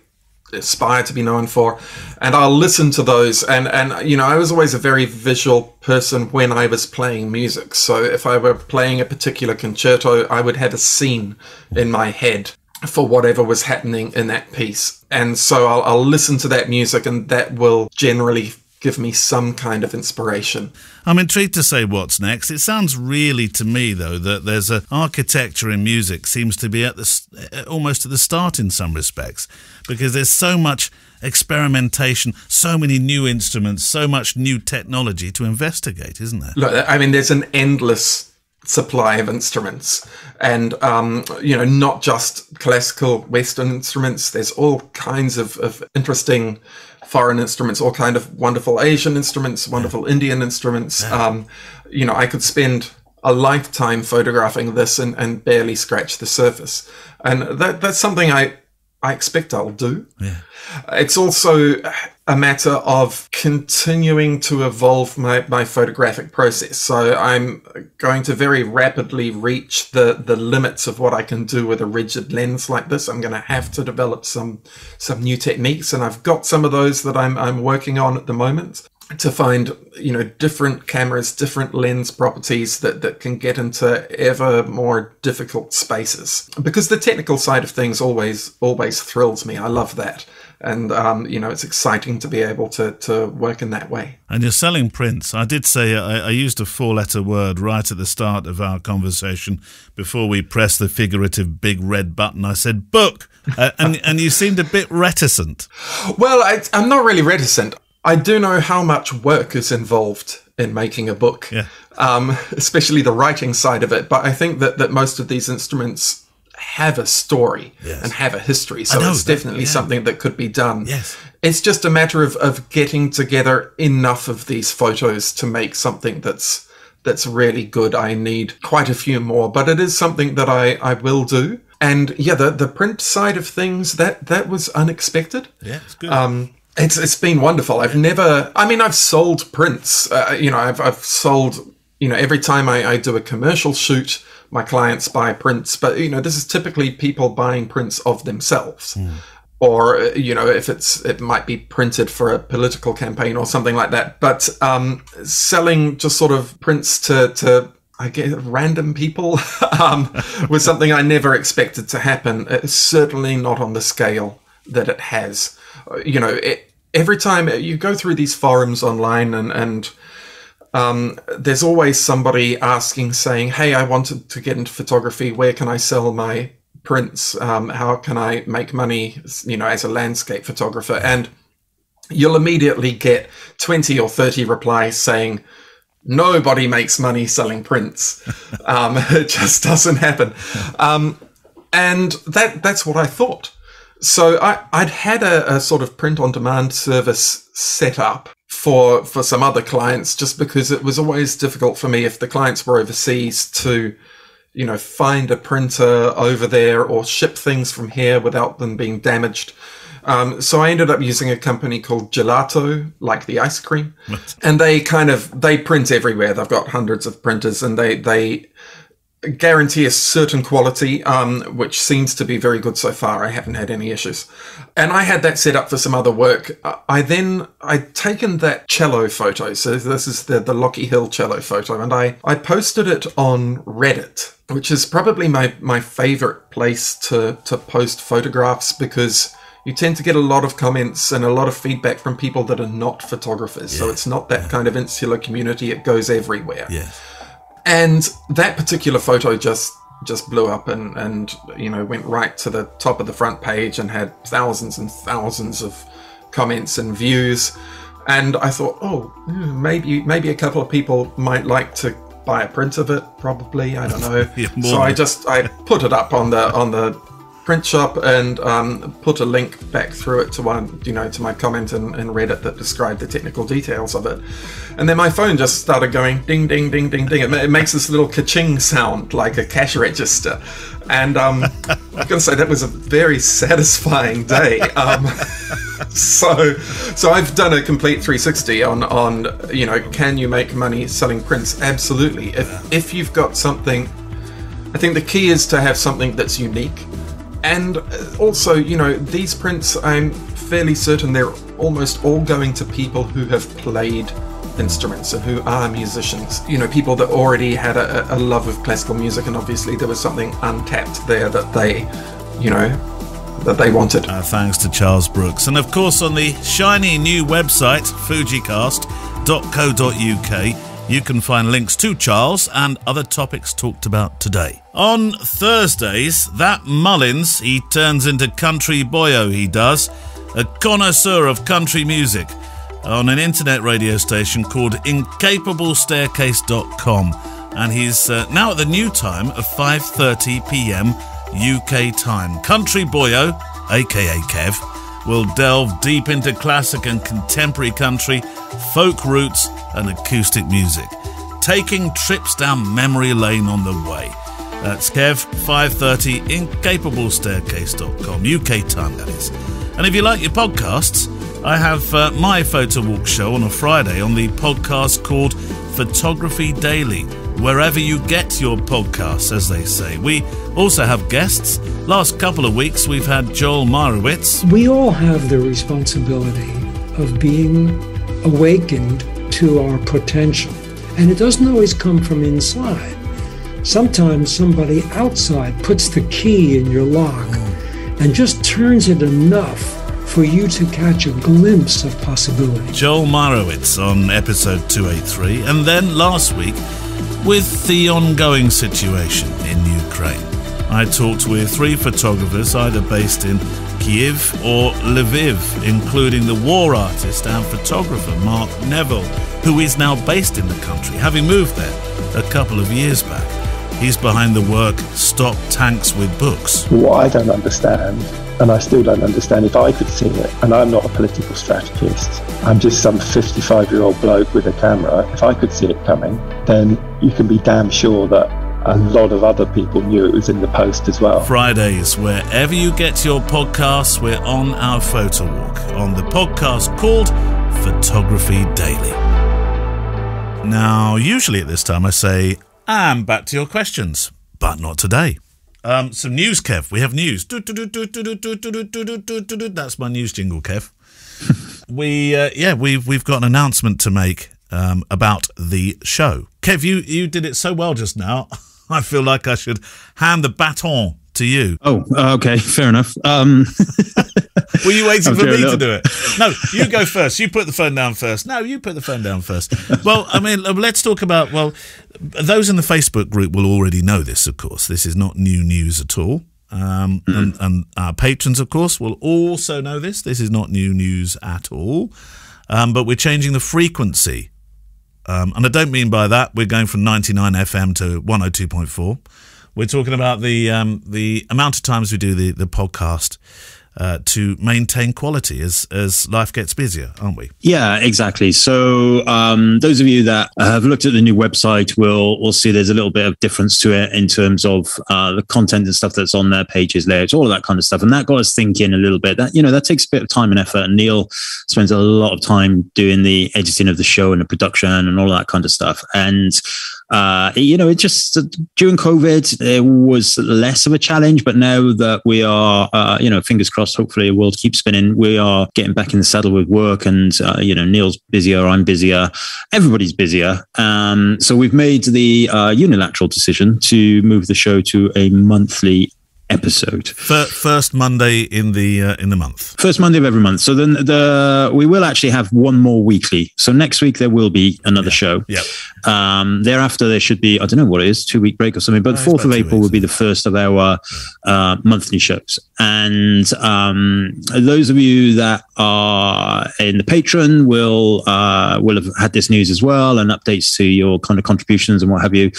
aspire to be known for, and I'll listen to those. And and you know, I was always a very visual person when I was playing music. So if I were playing a particular concerto, I would have a scene in my head for whatever was happening in that piece. And so I'll, I'll listen to that music, and that will generally give me some kind of inspiration. I'm intrigued to say what's next. It sounds really to me though that there's a architecture in music seems to be at the uh, almost at the start in some respects because there's so much experimentation, so many new instruments, so much new technology to investigate, isn't there? Look, I mean, there's an endless supply of instruments, and um, you know, not just classical Western instruments. There's all kinds of, of interesting foreign instruments, all kind of wonderful Asian instruments, wonderful Indian instruments. Um, you know, I could spend a lifetime photographing this and, and barely scratch the surface, and that that's something I I expect I'll do. Yeah. It's also a matter of continuing to evolve my, my photographic process. So I'm going to very rapidly reach the, the limits of what I can do with a rigid lens like this. I'm going to have to develop some some new techniques, and I've got some of those that I'm I'm working on at the moment to find you know different cameras different lens properties that that can get into ever more difficult spaces because the technical side of things always always thrills me i love that and um, you know it's exciting to be able to to work in that way And you're selling prints. I did say I, I used a four letter word right at the start of our conversation before we pressed the figurative big red button. I said book. Uh, and, and you seemed a bit reticent. well I, i'm not really reticent i do know how much work is involved in making a book Yeah. um, especially the writing side of it but i think that that most of these instruments have a story Yes. and have a history so know it's that, definitely yeah. something that could be done Yes. it's just a matter of, of getting together enough of these photos to make something that's that's really good. I need quite a few more, but it is something that I, I will do. And yeah, the, the print side of things that that was unexpected. Yeah, it's good. Um, it's it's been wonderful. I've never. I mean, I've sold prints. Uh, you know, I've I've sold. You know, every time I, I do a commercial shoot, my clients buy prints. But you know, this is typically people buying prints of themselves, or uh, you know, if it's it might be printed for a political campaign or something like that. But um, selling just sort of prints to to I guess random people um, was something I never expected to happen. It's certainly not on the scale that it has. Uh, You know, it, every time you go through these forums online and and um, there's always somebody asking, saying, "Hey, I wanted to get into photography. Where can I sell my prints? Um, how can I make money? You know, as a landscape photographer?" And you'll immediately get 20 or 30 replies saying, nobody makes money selling prints. Um, it just doesn't happen. Um, and that that's what I thought. So I, I'd had a, a sort of print on demand service set up for for some other clients just because it was always difficult for me if the clients were overseas to you know find a printer over there or ship things from here without them being damaged um, so I ended up using a company called Gelato, like the ice cream, and they kind of they print everywhere. They've got hundreds of printers, and they they guarantee a certain quality, um, which seems to be very good so far. I haven't had any issues, and I had that set up for some other work. I- then I'd taken that cello photo. So this is the the Lockey Hill cello photo, and I I posted it on Reddit, which is probably my my favorite place to to post photographs because you tend to get a lot of comments and a lot of feedback from people that are not photographers. So it's not that kind of insular community. It goes everywhere. yes. And that particular photo just just blew up and and you know went right to the top of the front page and had thousands and thousands of comments and views. and I thought, oh, hmm, maybe maybe a couple of people might like to buy a print of it. Probably, I don't know. Yeah, so I just I put it up on the on the print shop and um, put a link back through it to one you know to my comment in, in Reddit that described the technical details of it, and then my phone just started going ding ding ding ding ding. It, it makes this little ka-ching sound like a cash register, and um, I'm gonna say that was a very satisfying day. Um, so so I've done a complete 360 on on you know can you make money selling prints? Absolutely. If if you've got something I think the key is to have something that's unique. And uh, also, you know, these prints, I'm fairly certain they're almost all going to people who have played instruments and who are musicians. You know, people that already had a, a love of classical music, and obviously there was something untapped there that they, you know, that they wanted. Uh, thanks to Charles Brooks. And of course, on the shiny new website, fujicast.co.uk, you can find links to Charles and other topics talked about today. On Thursdays, that Mullins, he turns into country boyo, he does, a connoisseur of country music, on an internet radio station called incapablestaircase.com. And he's uh, now at the new time of 5:30 p.m. UK time. Country Boyo, aka Kev, will delve deep into classic and contemporary country, folk roots, and acoustic music, taking trips down memory lane on the way. That's Kev 530 incapablestaircase.com, UK time that is. And if you like your podcasts, I have uh, my photo walk show on a Friday on the podcast called Photography Daily, wherever you get your podcasts, as they say. We also have guests. Last couple of weeks, we've had Joel Meyerowitz. We all have the responsibility of being awakened to our potential. And it doesn't always come from inside. Sometimes somebody outside puts the key in your lock mm. and just turns it enough for you to catch a glimpse of possibility. Joel Meyerowitz on episode 283, and then last week with the ongoing situation in Ukraine. I talked with three photographers, either based in Kiev or Lviv, including the war artist and photographer Mark Neville, who is now based in the country, having moved there a couple of years back. He's behind the work Stop Tanks with Books. what I don't understand, and I still don't understand if I could see it, and I'm not a political strategist, I'm just some 55 year old bloke with a camera. If I could see it coming, then you can be damn sure that a lot of other people knew it was in the post as well. Fridays, wherever you get your podcasts, we're on our photo walk on the podcast called Photography Daily. Now, usually at this time I say, and back to your questions, but not today. Um, some news, Kev. We have news. That's my news jingle, Kev. we, uh, yeah, we've we've got an announcement to make um, about the show. Kev, you you did it so well just now. I feel like I should hand the baton to you. Oh, uh, okay, fair enough. Um, Were you waiting for me to do it? No, you go first. You put the phone down first. No, you put the phone down first. Well, I mean, uh, let's talk about. Well, those in the Facebook group will already know this. Of course, this is not new news at all. Um, Mm-hmm. and, and our patrons, of course, will also know this. This is not new news at all. Um, but we're changing the frequency. Um, and I don't mean by that we're going from 99 FM to 102.4. We're talking about the um, the amount of times we do the, the podcast uh, to maintain quality as, as life gets busier, aren't we? Yeah, exactly. So um, those of you that have looked at the new website will will see there's a little bit of difference to it in terms of uh, the content and stuff that's on there, pages, layouts, all of that kind of stuff. And that got us thinking a little bit. That you know that takes a bit of time and effort. And Neil spends a lot of time doing the editing of the show and the production and all that kind of stuff. And uh, you know, it just during COVID, it was less of a challenge. But now that we are, uh, you know, fingers crossed, hopefully the world keeps spinning. We are getting back in the saddle with work, and uh, you know, Neil's busier, I'm busier, everybody's busier. Um, so we've made the uh, unilateral decision to move the show to a monthly episode. First Monday in the uh, in the month. First Monday of every month. So then the we will actually have one more weekly. So next week there will be another show. Yep. Um, thereafter there should be I don't know what it is two week break or something. But it's fourth of April will be the first of our uh, monthly shows. And um, those of you that are in the patron will uh, will have had this news as well and updates to your kind of contributions and what have you.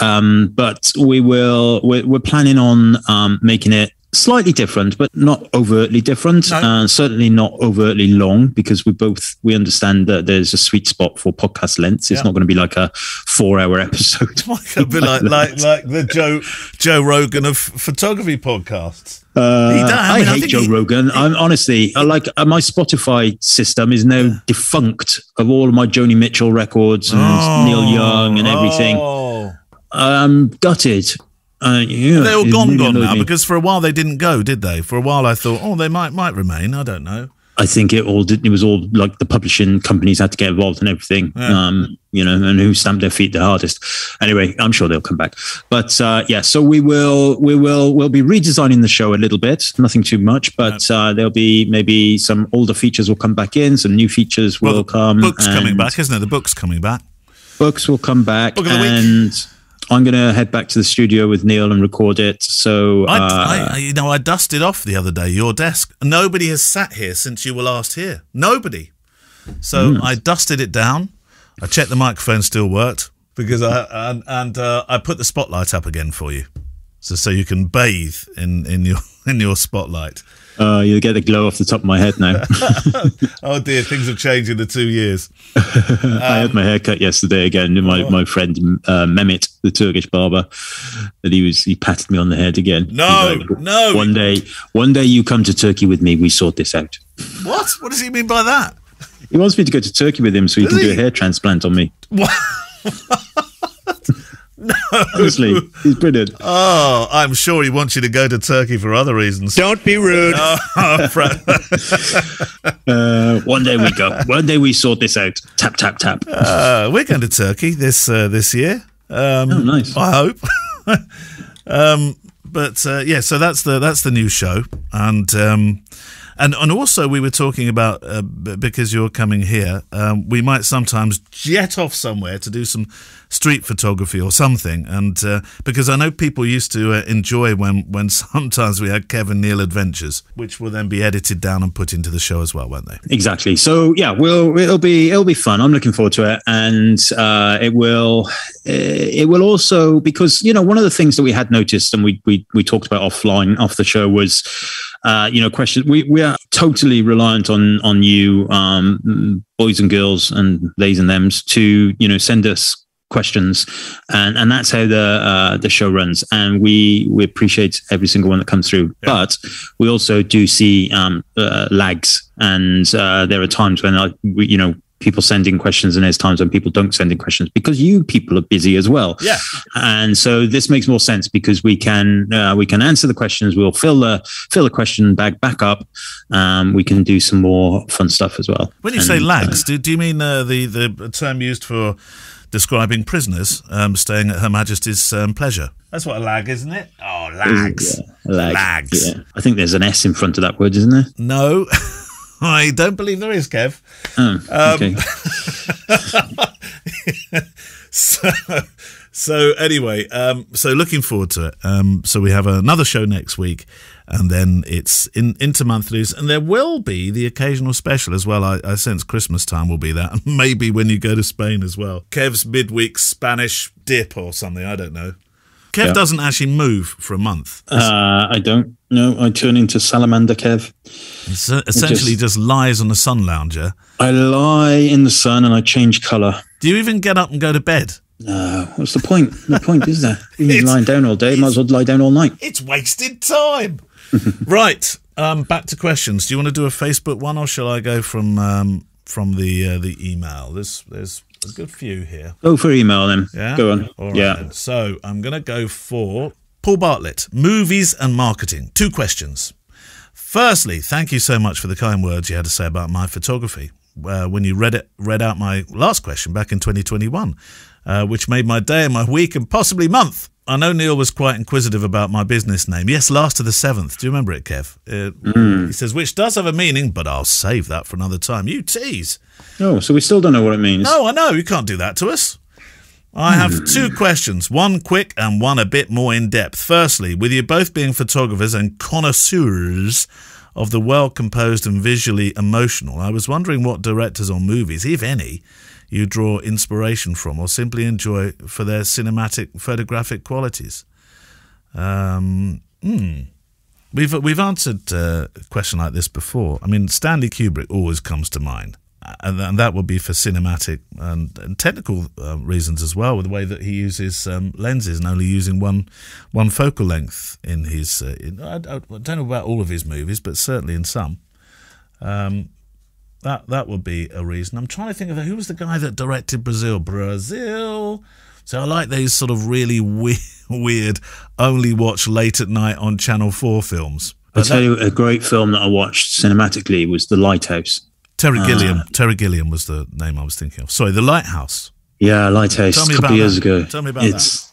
Um, but we will we're, we're planning on um, making it slightly different, but not overtly different. No. Uh, certainly not overtly long because we both we understand that there's a sweet spot for podcast lengths. It's Yeah. not going to be like a four-hour episode. It'll be like like like the Joe Joe Rogan of photography podcasts. Uh, He I I, mean, I hate think Joe he- Rogan. I'm honestly I like uh, my Spotify system is now defunct of all of my Joni Mitchell records and Neil Young and everything. Oh. I'm gutted. Uh, yeah, They're all gone, really gone now me. because for a while they didn't go, did they? For a while I thought, oh, they might might remain. I don't know. I think it all did. It was all like the publishing companies had to get involved and everything. Um, you know, and who stamped their feet the hardest. Anyway, I'm sure they'll come back. But uh, yeah, so we will, we will, we'll be redesigning the show a little bit. Nothing too much, but uh, there'll be maybe some older features will come back in. Some new features will the come. book's coming back, isn't it? The book's coming back. Books will come back, Book of the week. and I'm going to head back to the studio with Neil and record it. So I, uh, I, you know, I dusted off the other day your desk. Nobody has sat here since you were last here. Nobody. So Hmm. I dusted it down. I checked the microphone still worked because I and, and uh, I put the spotlight up again for you, so so you can bathe in in your in your spotlight. Uh, you'll get the glow off the top of my head now. Oh dear, things have changed in the two years. I had my hair cut yesterday again. My my friend uh, Mehmet, the Turkish barber, and he was he patted me on the head again. No, He's no. One day, one day you come to Turkey with me. We sort this out. What? What does he mean by that? He wants me to go to Turkey with him so he Does can do a hair transplant on me. What? Honestly, he's brilliant. Oh, I'm sure he wants you to go to Turkey for other reasons. Don't be rude. Oh, Uh, one day we go. One day we sort this out. Tap tap tap. Uh, we're going to Turkey this uh, this year. Um, Oh, nice. I hope. um, but uh, yeah, so that's the that's the new show, and um, and and also we were talking about uh, because you're coming here, um, we might sometimes jet off somewhere to do some street photography or something, and uh, because I know people used to uh, enjoy when when sometimes we had Kevin Neil adventures, which will then be edited down and put into the show as well, won't they? Exactly. So yeah, we'll it'll be it'll be fun. I'm looking forward to it, and uh, it will uh, it will also because you know one of the things that we had noticed and we we we talked about offline off the show was. Uh, you know, question. We we are totally reliant on on you, um, boys and girls, and theys and them's to you know send us questions, and and that's how the uh, the show runs. And we we appreciate every single one that comes through, but we also do see um, uh, lags, and uh, there are times when I, we, you know people send in questions, and there's times when people don't send in questions because you people are busy as well. Yeah. and so this makes more sense because we can uh, we can answer the questions. We'll fill the fill the question bag back up. Um, we can do some more fun stuff as well. When you say And, lags, do, do you mean uh, the the term used for describing prisoners um, staying at Her Majesty's um, pleasure? That's what a lag, isn't it? Oh, lags. Yeah, lag, Lags. Yeah. I think there's an S in front of that word, isn't there? No, I don't believe there is, Kev. Oh, Um, okay. So, so anyway, um, so looking forward to it. Um, so we have another show next week, and then it's in into monthlies, and there will be the occasional special as well. I, I sense Christmas time will be that, and maybe when you go to Spain as well. Kev's midweek Spanish dip or something. I don't know. Kev Yeah. doesn't actually move for a month. Uh, I don't know. I turn into salamander, Kev. He s- essentially just lies on a sun lounger. I lie in the sun and I change colour. Do you even get up and go to bed? No, what's the point? The point is there. You're lying down all day. Might as well lie down all night. It's wasted time. right. Um, back to questions. Do you want to do a Facebook one, or shall I go from um, from the uh, the email? There's there's a good few here. Go for email then. Yeah. Go on. All right yeah. then. So I'm going to go for Paul Bartlett, movies and marketing. Two questions. Firstly, thank you so much for the kind words you had to say about my photography uh, when you read it read out my last question back in 2021, uh, which made my day and my week and possibly month. I know Neil was quite inquisitive about my business name. Yes, last of the seventh. Do you remember it, Kev? Uh, Mm. He says, which does have a meaning, but I'll save that for another time. You tease. Oh, so we still don't know what it means. No, I know. You can't do that to us. I have two questions, one quick and one a bit more in depth. Firstly, with you both being photographers and connoisseurs of the well composed and visually emotional, I was wondering what directors or movies, if any, you draw inspiration from or simply enjoy for their cinematic photographic qualities. Um, hmm. We've we've answered uh, a question like this before. I mean, Stanley Kubrick always comes to mind, and, and that would be for cinematic and, and technical uh, reasons as well, with the way that he uses um, lenses and only using one one focal length in his. Uh, in, I, I don't know about all of his movies, but certainly in some. Um, that that would be a reason. I'm trying to think of who was the guy that directed Brazil. Brazil. So I like these sort of really we- weird, only watch late at night on Channel Four films. I'll tell that- you, a great film that I watched cinematically was The Lighthouse. Terry Ah. Gilliam. Terry Gilliam was the name I was thinking of. Sorry, The Lighthouse. Yeah, Lighthouse. Tell A me couple about years that. ago. Tell me about it's,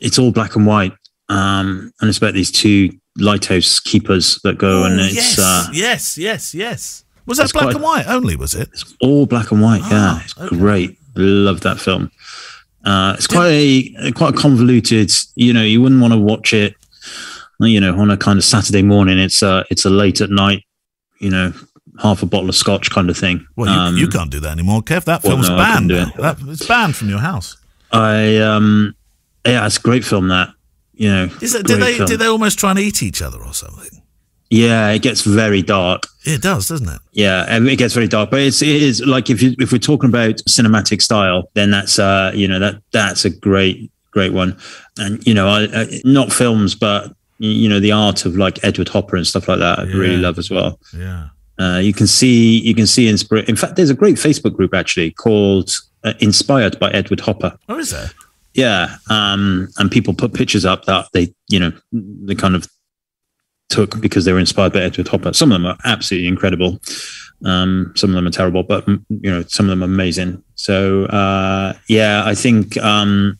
It's all black and white, um, and it's about these two lighthouse keepers that go, and Oh, it's yes, uh, yes, yes, yes. Was that it's black and white only? Was it? It's all black and white. Ah, yeah, it's okay. great. Love that film. Uh, it's quite a quite a convoluted. You know, you wouldn't want to watch it. You know, on a kind of Saturday morning. It's a it's a late at night. You know, half a bottle of scotch kind of thing. Well, you, Um, you can't do that anymore, Kev. That well, film's no, banned. couldn't do now. it. That, it's banned from your house. I um, yeah, it's a great film. That you know, Is it, did they film. did they almost try and eat each other or something? Yeah, it gets very dark. It does, doesn't it? Yeah, and it gets very dark. But it's it is like if you if we're talking about cinematic style, then that's uh you know that that's a great great one. And you know, I, I not films, but you know the art of like Edward Hopper and stuff like that. I really love as well. Yeah. Uh, you can see you can see inspira- In fact, there's a great Facebook group actually called uh, Inspired by Edward Hopper. Or is there? Yeah, um, and people put pictures up that they, you know, they kind of took because they were inspired by Edward Hopper. Some of them are absolutely incredible. Um, some of them are terrible, but you know, some of them are amazing. So uh, yeah, I think um,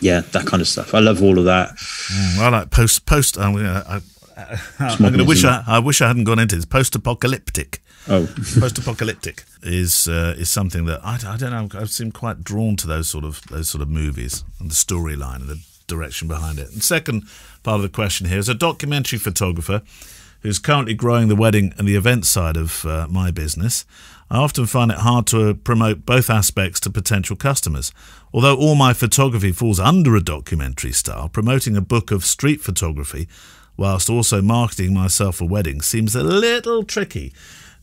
yeah, that kind of stuff. I love all of that. Mm, I like post post. I'm gonna. I, I, I'm gonna wish I, I wish I hadn't gone into this. Post apocalyptic. Oh, Post apocalyptic is uh, is something that I, I don't know. I seem quite drawn to those sort of those sort of movies and the storyline and the direction behind it. And second part of the question here is a documentary photographer who's currently growing the wedding and the event side of uh, my business. I often find it hard to promote both aspects to potential customers. Although all my photography falls under a documentary style, promoting a book of street photography whilst also marketing myself for weddings seems a little tricky.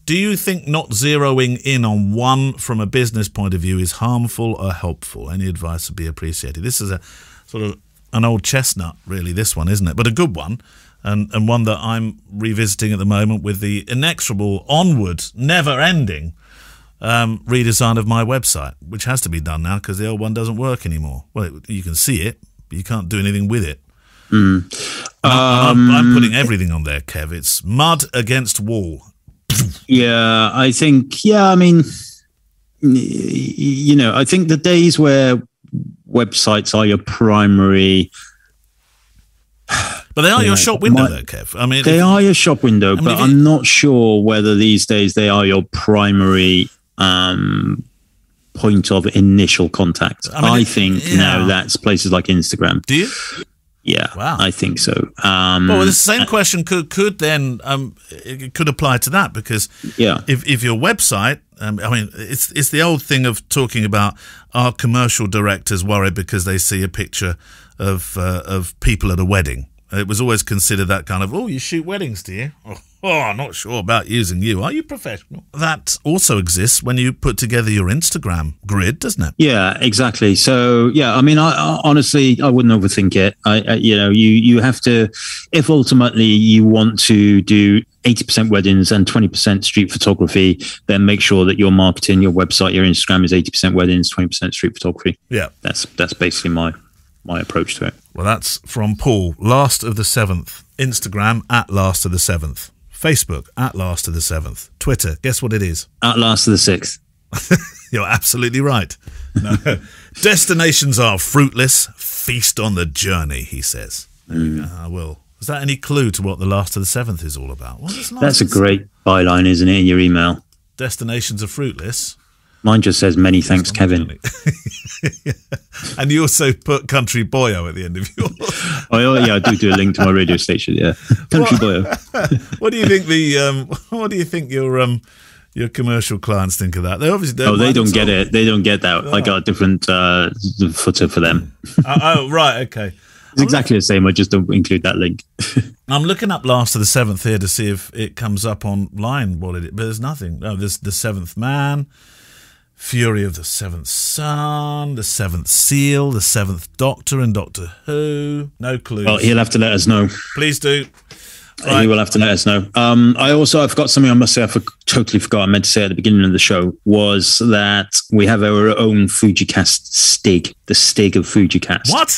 Do you think not zeroing in on one from a business point of view is harmful or helpful? Any advice would be appreciated. This is a sort of an old chestnut, really, this one, isn't it? But a good one, and, and one that I'm revisiting at the moment with the inexorable, onward, never ending um, redesign of my website, which has to be done now because the old one doesn't work anymore. Well, you can see it, but you can't do anything with it. And I- I'm, I'm putting everything on there, Kev. It's mud against wall. Yeah, I think, yeah, I mean, you know, I think the days where websites are your primary, But they are your shop window, my- though, Kev. I mean, they if- are your shop window, mean, but you- I'm not sure whether these days they are your primary um, point of initial contact. I I, mean, think yeah. now that's places like Instagram. do you? Yeah, Wow. I think so. Um, Well, the same question could could then um, could apply to that because Yeah. if if your website, um, I mean, it's it's the old thing of talking about are commercial directors worried because they see a picture of uh, of people at a wedding. It was always considered that kind of oh, you shoot weddings, do you? Oh, I'm not sure about using you. Are you professional? That also exists when you put together your Instagram grid, doesn't it? Yeah, exactly. So yeah, I mean, I, I honestly, I wouldn't overthink it. I, I, you know, you you have to, if ultimately you want to do eighty percent weddings and twenty percent street photography, then make sure that your marketing, your website, your Instagram is eighty percent weddings, twenty percent street photography. Yeah. That's that's basically my my approach to it. Well, that's from Paul. Last of the seventh. Instagram at last of the seventh. Facebook at last of the seventh. Twitter. Guess what it is? At last of the sixth. You're absolutely right. No, Destinations are fruitless. Feast on the journey, he says. Go. Mm. I will. Is that any clue to what the last of the seventh is all about? What is That's a great byline, isn't it, in your email? Destinations are fruitless. Mine just says many thanks, Kevin. and you also put Country Boyo at the end of yours. Oh yeah, I do do a link to my radio station. Yeah, Country Boy. what do you think the um, what do you think your um your commercial clients think of that? They obviously Oh, they don't get it. They don't get that. I got a different uh, footer for them. Uh, oh right, okay. It's exactly the same. I just don't include that link. I'm looking up Last of the Seventh here to see if it comes up online. What it is, but there's nothing. No, there's the Seventh Man, Fury of the Seventh Son, the Seventh Seal, the Seventh Doctor, and Doctor Who. No clue. well, he'll have to let us know. Please do. He will have to let us know. Um, I also I've got something I must say I for, totally forgot. I meant to say at the beginning of the show was that we have our own FujiCast Stig, the Stig of FujiCast. What?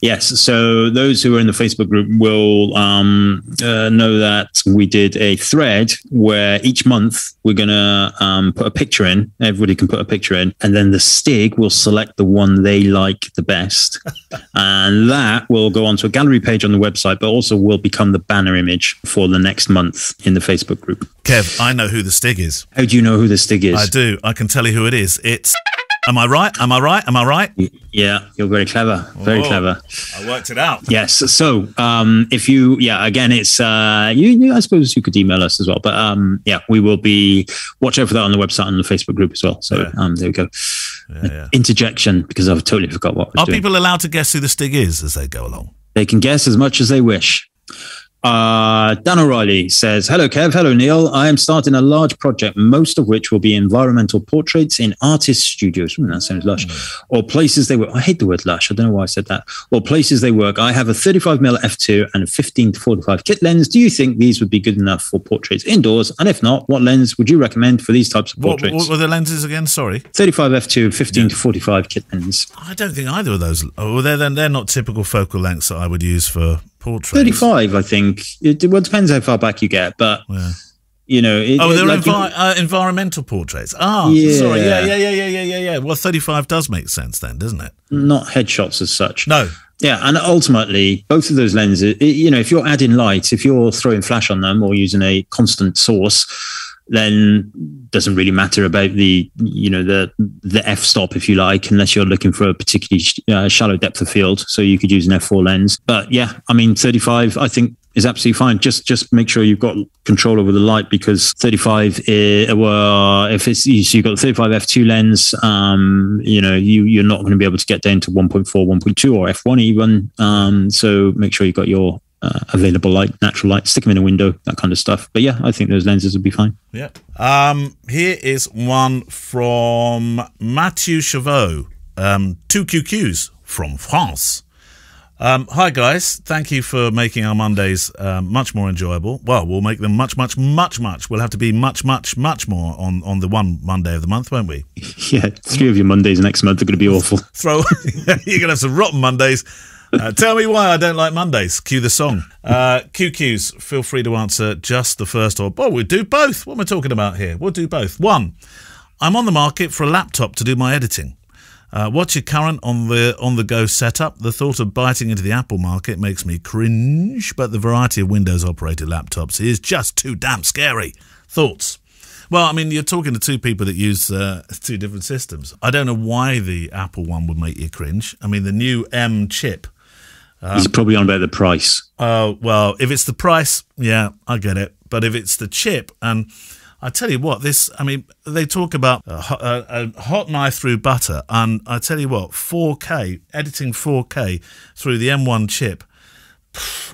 Yes. So those who are in the Facebook group will um, uh, know that we did a thread where each month we're going to um, put a picture in. Everybody can put a picture in, and then the Stig will select the one they like the best, and that will go onto a gallery page on the website, but also will become the banner image for the next month in the Facebook group. Kev, I know who the Stig is. How do you know who the Stig is? I do. I can tell you who it is. It's. Am I right? Am I right? Am I right? Yeah, you're very clever. Very Oh. clever. I worked it out. Yes. So, um, if you, yeah, again, it's uh, you, you. I suppose you could email us as well, but um, yeah, we will be watch out for that on the website and the Facebook group as well. So, Yeah. um, there we go. Yeah, yeah. Interjection because I've totally forgot what Are doing. people allowed to guess who the Stig is as they go along? They can guess as much as they wish. Uh, Dan O'Reilly says, Hello, Kev. Hello, Neil. I am starting a large project, most of which will be environmental portraits in artist studios. Hmm, that sounds lush. Or places they work. I hate the word lush. I don't know why I said that. Or places they work. I have a 35mm f2 and a 15 to 45 kit lens. Do you think these would be good enough for portraits indoors? And if not, what lens would you recommend for these types of What, portraits? what were the lenses again? Sorry. 35 f2, 15 to 45 kit lens. I don't think either of those. Oh, they're, they're they're not typical focal lengths that I would use for portraits. 35, I think. It, well, it depends how far back you get, but. Yeah. You know, it, Oh, they're like envi- uh, environmental portraits. Ah, Yeah. sorry. Yeah, yeah, yeah, yeah, yeah, yeah, yeah. Well, 35 does make sense then, doesn't it? not headshots as such. No. Yeah, and ultimately, both of those lenses, you know, if you're adding light, if you're throwing flash on them or using a constant source, then doesn't really matter about the, you know, the the f stop if you like, unless you're looking for a particularly sh- uh, shallow depth of field. So you could use an f4 lens. But yeah, I mean, 35, I think is absolutely fine. Just just make sure you've got control over the light because 35, uh, well, if it's so you've got the 35 f2 lens, um, you know, you you're not going to be able to get down to 1.4, 1.2 or f1 even. Um, so make sure you've got your uh, available light, natural light, stick them in a window, that kind of stuff. But yeah, I think those lenses would be fine. Yeah. Um, here is one from Mathieu Chavot, um, two QQs from France. Um, hi guys, thank you for making our Mondays um, much more enjoyable. Well, we'll make them much, much, much, much. We'll have to be much, much, much more on on the one Monday of the month, won't we? Yeah, three of your Mondays next month are going to be awful. Throw you're gonna have some rotten Mondays. Uh, tell me why I don't like Mondays. Cue the song. Uh, QQs, feel free to answer just the first or oh, we'll do both. What am I talking about here? We'll do both. One, I'm on the market for a laptop to do my editing. Uh, what's your current on the on the go setup? The thought of biting into the Apple market makes me cringe, but the variety of Windows operated laptops is just too damn scary. Thoughts? Well, I mean, you're talking to two people that use uh, two different systems. I don't know why the Apple one would make you cringe. I mean, the new M chip. He's probably on about the price. Oh, well, if it's the price, yeah, I get it. But if it's the chip, and I tell you what, this, I mean, they talk about a, hot- a, a hot knife through butter, and I tell you what, 4K, editing 4K through the M1 chip,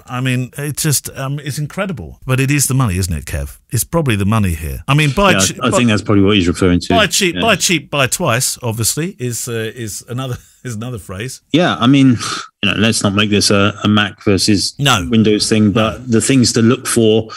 I mean, it's just, um, it's incredible. But it is the money, isn't it, Kev? It's probably the money here. I mean, buy Yeah, I buy- think that's probably what he's referring to. buy cheap, yeah. buy cheap, buy twice. Obviously, is uh, is another is another phrase. Yeah, I mean, you know, let's not make this a, a Mac versus No. Windows thing, but the things to look for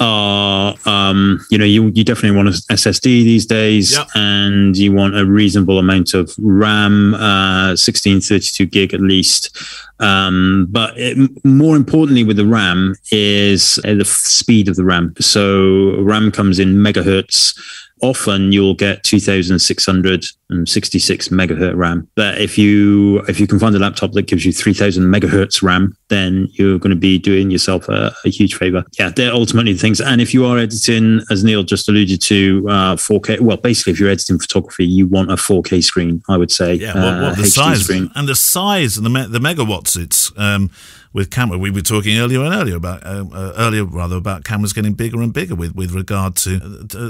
are, um, you know, you, you definitely want an SSD these days, Yep. and you want a reasonable amount of RAM, uh, 16, 32 gig at least. Um, but it, more importantly, with the RAM is uh, the f- speed of the RAM. So RAM comes in megahertz. Often you'll get 2666 megahertz RAM. But if you if you can find a laptop that gives you 3000 megahertz RAM, then you're going to be doing yourself a, a huge favor. Yeah, they're ultimately the things. And if you are editing, as Neil just alluded to, uh, 4K. Well, basically, if you're editing photography, you want a 4K screen. I would say. Yeah, what, what uh, the HD size screen. and the size and the me- the megawatts. It's um, with camera. We were talking earlier and earlier about um, uh, earlier rather about cameras getting bigger and bigger with with regard to uh,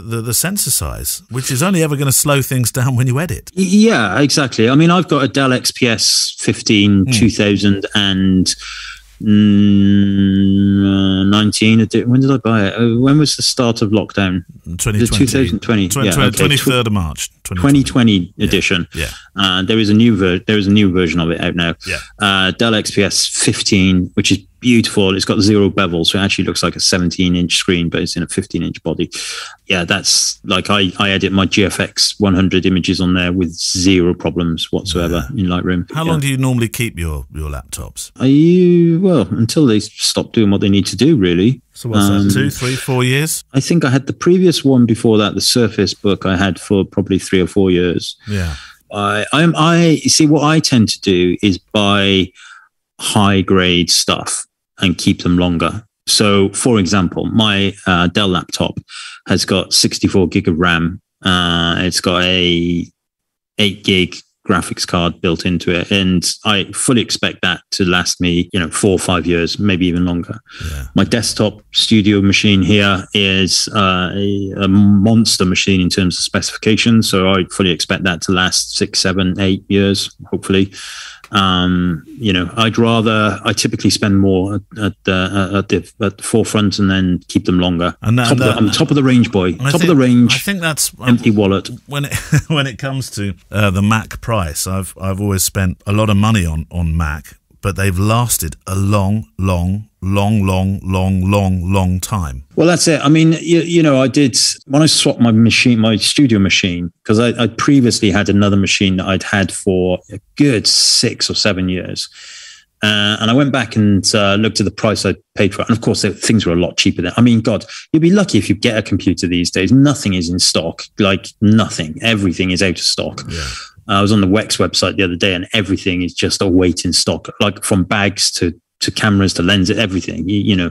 the the sensor size, which is only ever going to slow things down when you edit. Yeah, exactly. I mean, I've got a Dell XPS 15 Hmm. 2000 and mm, uh, 19. When did I buy it? Uh, When was the start of lockdown? 2020. The 2020, Twen- yeah, twen- okay. 23rd of March. 2020. 2020 edition. Yeah. Uh, there is a new ver- there is a new version of it out now. Yeah. Uh, Dell XPS 15, which is beautiful. It's got zero bevel, so it actually looks like a 17 inch screen, but it's in a 15 inch body. Yeah, that's like I, I edit my GFX 100 images on there with zero problems whatsoever in Lightroom. How Yeah. long do you normally keep your your laptops? Are you well until they stop doing what they need to do? Really. So what's Um, that? Two, three, four years? I think I had the previous one before that, the Surface book. I had for probably three or four years. Yeah. I, I'm, I see what I tend to do is buy high grade stuff and keep them longer. So, for example, my uh, Dell laptop has got 64 gig of RAM. Uh, it's got a eight gig graphics card built into it, and I fully expect that to last me, you know, four or five years, maybe even longer. Yeah. My desktop studio machine here is uh, a, a monster machine in terms of specifications. So I fully expect that to last six, seven, eight years, hopefully. Um, you know, I'd rather, I typically spend more at, at, the, at, the, at the forefront and then keep them longer. And that- top of the, that- I'm top of the range boy. Top think- of the range, I think that's um, empty wallet. when it when it comes to uh, the Mac price, I've I've always spent a lot of money on on Mac, but they've lasted a long, long, long, long, long, long, long time. Well, that's it. I mean, you, you know, I did when I swapped my machine, my studio machine, because I, I previously had another machine that I'd had for a good six or seven years. Uh, and I went back and uh, looked at the price I paid for it. And of course, things were a lot cheaper then. I mean, God, you'd be lucky if you get a computer these days. Nothing is in stock, like nothing. Everything is out of stock. Yeah. I was on the Wex website the other day, and everything is just a wait in stock, like from bags to to cameras to lenses, everything. You, you know,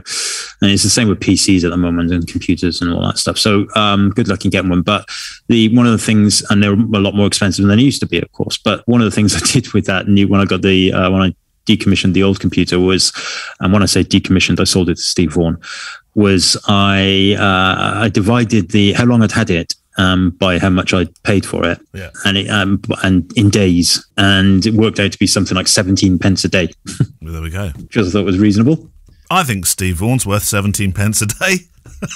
and it's the same with PCs at the moment and computers and all that stuff. So, um, good luck in getting one. But the one of the things, and they're a lot more expensive than they used to be, of course. But one of the things I did with that new when I got the uh, when I decommissioned the old computer was, and when I say decommissioned, I sold it to Steve Vaughan. Was I uh, I divided the how long I'd had it um, by how much I paid for it, Yeah. and it um, and in days, and it worked out to be something like seventeen pence a day, Well, there we go. which I thought it was reasonable. I think Steve Vaughan's worth seventeen pence a day.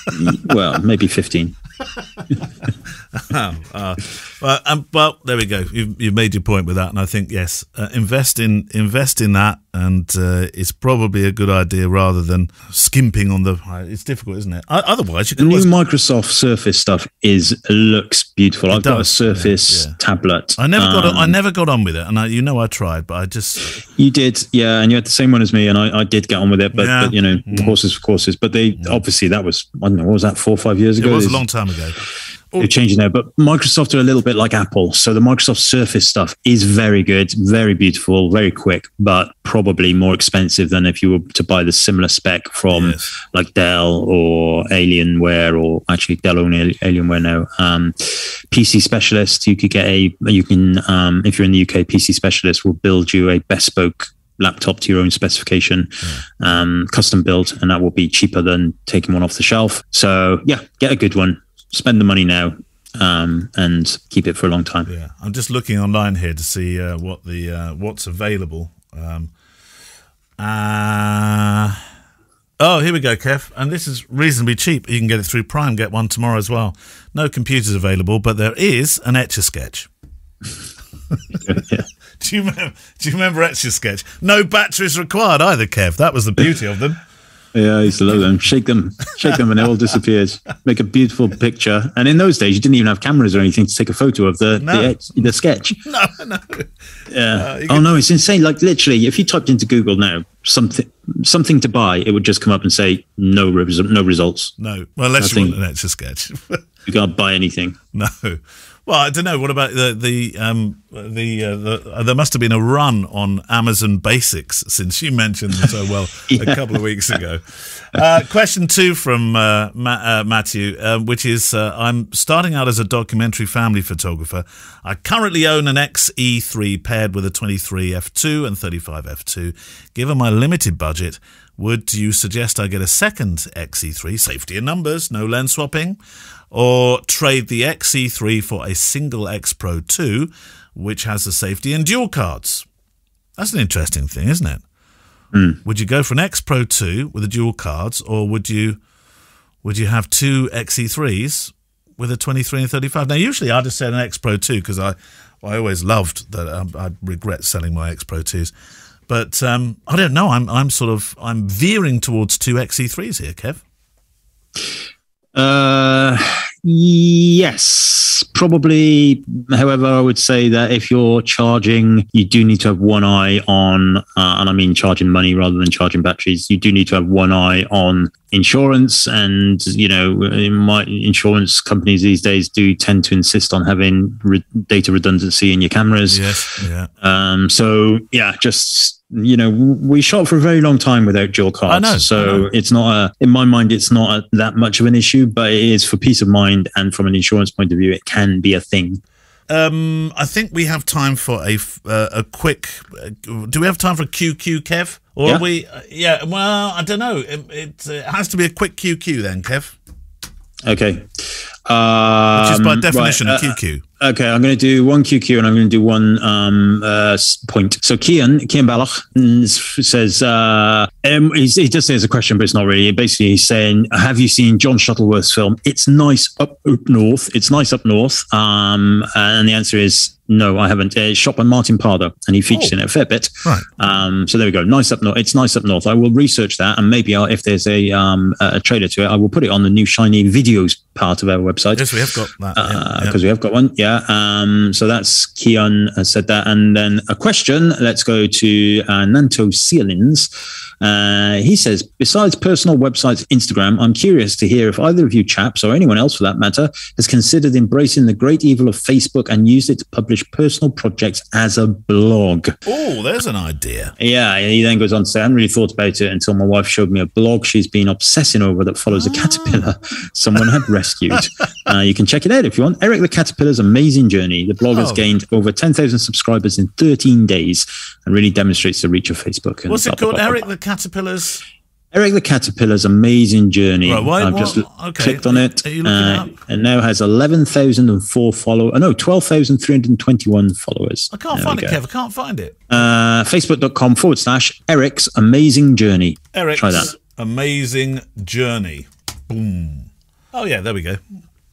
well, maybe fifteen. uh, but um, well, there we go. You've, you've made your point with that, and I think yes, uh, invest in invest in that, and uh, it's probably a good idea rather than skimping on the. uh, It's difficult, isn't it? Otherwise, you The new. Microsoft Surface stuff is looks beautiful. I've got a Surface yeah, yeah. tablet. I never got. Um, I never got on with it, and I, you know I tried, but I just. You did, yeah, and you had the same one as me, and I, I did get on with it, but, Yeah. but you know, horses for courses. But they obviously that was I don't know what was that four or five years ago. It was a long time ago. They're changing now, but Microsoft are a little bit like Apple. So the Microsoft Surface stuff is very good, very beautiful, very quick, but probably more expensive than if you were to buy the similar spec from Yes. like Dell or Alienware, or actually Dell own Ali- Alienware now. Um, PC Specialist, you could get a, you can, um, if you're in the UK, PC Specialist will build you a bespoke laptop to your own specification, um, custom built, and that will be cheaper than taking one off the shelf. So yeah, get a good one. Spend the money now um, and keep it for a long time. Yeah, I'm just looking online here to see uh, what the uh, what's available. Um, uh, oh, here we go, Kev, and this is reasonably cheap. You can get it through Prime. Get one tomorrow as well. No computers available, but there is an Etch a Sketch. Do you remember? Do you remember Etch a Sketch? No batteries required either, Kev. That was the beauty of them. Yeah, I used to love them. Shake them, shake them, and it all disappears. Make a beautiful picture. And in those days, you didn't even have cameras or anything to take a photo of the No. the, the sketch. No, no. Yeah. oh no, it's insane. Like literally, if you typed into Google now something something to buy, it would just come up and say no res- no results. No. Well, unless you want an Etch a Sketch. You can't buy anything. No. Well, I don't know. What about the the um the, uh, the uh, there must have been a run on Amazon Basics since you mentioned them so well Yeah. a couple of weeks ago. Uh, question two from uh, Ma- uh, Matthew, uh, which is uh, I'm starting out as a documentary family photographer. I currently own an XE3 paired with a 23 f2 and 35 f2. Given my limited budget, would you suggest I get a second XE3, safety in numbers, no lens swapping, or trade the XE3 for a single X Pro 2, which has the safety and dual cards? That's an interesting thing, isn't it? Would you go for an X Pro 2 with the dual cards, or would you would you have two XE3s with a 23 and 35? Now, usually I'd have said an X Pro 2 because I, I always loved that. Um, I regret selling my X Pro 2s. But um, I don't know. I'm I'm sort of I'm veering towards two XE3s here, Kev. Uh, yes, probably. However, I would say that if you're charging, you do need to have one eye on, uh, and I mean charging money rather than charging batteries. You do need to have one eye on insurance, and you know, in my insurance companies these days do tend to insist on having re- data redundancy in your cameras. Yes, yeah. Um, so yeah, just you know, we shot for a very long time without dual cards. I know, So I know. it's not a, in my mind, it's not a, that much of an issue, but it is for peace of mind and from an insurance point of view, it can be a thing. Um, I think we have time for a uh, a quick. Uh, do we have time for a QQ, Kev? Or Yeah. are we? Uh, yeah. Well, I don't know. It, it, uh, has to be a quick QQ then, Kev. Okay. Um, Which is by definition right, a uh, QQ. Okay, I'm going to do one QQ and I'm going to do one um, uh, point. So Kian, Kian Balach mm, says, uh, um, he's, he does say it's a question, but it's not really. Basically, he's saying, have you seen John Shuttleworth's film? It's nice up, up north. It's nice up north. Um, and the answer is no, I haven't. Uh, It's shot by Martin Parr and he features Oh. in it a fair bit. Right. Um, so there we go. Nice up north. It's nice up north. I will research that and maybe I'll, if there's a, um, a trailer to it, I will put it on the new shiny videos part of our website Yes, we have got that. yeah, yeah. because we have got one. Yeah. Um, so that's Keon has said that. And then a question. Let's go to uh, Nanto Ceilings. Uh, he says, besides personal websites, Instagram, I'm curious to hear if either of you chaps or anyone else for that matter has considered embracing the great evil of Facebook and used it to publish personal projects as a blog. Oh, there's an idea. Yeah, he then goes on to say, I hadn't really thought about it until my wife showed me a blog she's been obsessing over that follows a caterpillar someone had rescued. Uh, you can check it out if you want. Eric the Caterpillar's amazing journey. The blog has Oh. gained over 10,000 subscribers in 13 days and really demonstrates the reach of Facebook. and What's it called? blah, blah, Eric the Caterpillars. Eric the Caterpillar's amazing journey. Right, why- I've what- just okay. clicked on it. Uh, and now has 11,004 followers. Oh, no, 12,321 followers. I can't There find it, go. Kev. I can't find it. Uh, Facebook.com forward slash Eric's amazing journey. Eric's Try that. amazing journey. Boom. Oh yeah, there we go.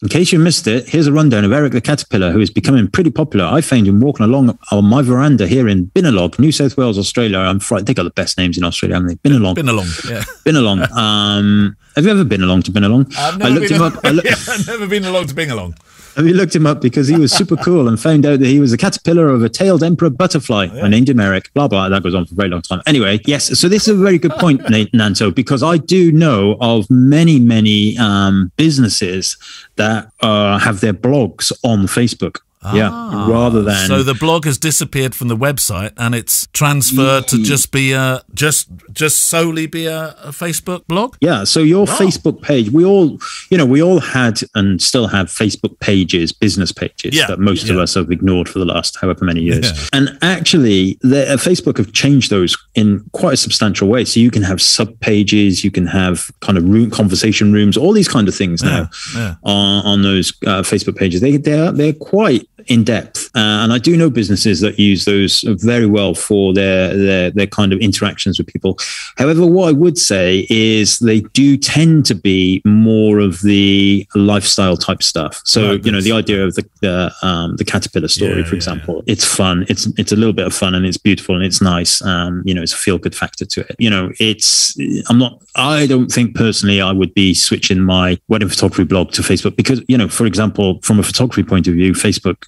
In case you missed it, here's a rundown of Eric the Caterpillar, who is becoming pretty popular. I found him walking along on my veranda here in Binalong, New South Wales, Australia. I'm frightened. They got the best names in Australia, haven't they? Binalong. Been along. Yeah. Binalong. Um, have you ever been along to Binalong? I've I looked him up. I, Yeah, I've never been along to Bing along. have you looked him up because he was super cool and found out that he was a caterpillar of a tailed emperor butterfly. I named him Eric. Blah blah. That goes on for a very long time. Anyway, yes. So this is a very good point, Nanto, because I do know of many many um, businesses that uh, have their blogs on Facebook. Yeah, rather than Ah. So the blog has disappeared from the website and it's transferred to just be a just just solely be a, a Facebook blog. Yeah. So your Facebook page, we all, you know, we all had and still have Facebook pages, business pages Yeah, that most of us have ignored for the last however many years. Yeah. And actually, the, uh, Facebook have changed those in quite a substantial way. So you can have sub pages, you can have kind of room, conversation rooms, all these kind of things now yeah. on, on those uh, Facebook pages. They they're they're quite in depth, uh, and I do know businesses that use those very well for their their their kind of interactions with people. However, what I would say is they do tend to be more of the lifestyle type stuff. So Right, you know the idea of the the, um, the caterpillar story, Yeah, for yeah, example, it's fun. It's it's a little bit of fun and it's beautiful and it's nice. Um, you know, it's a feel good factor to it. You know, it's I'm not. I don't think personally I would be switching my wedding photography blog to Facebook because you know, for example, from a photography point of view, Facebook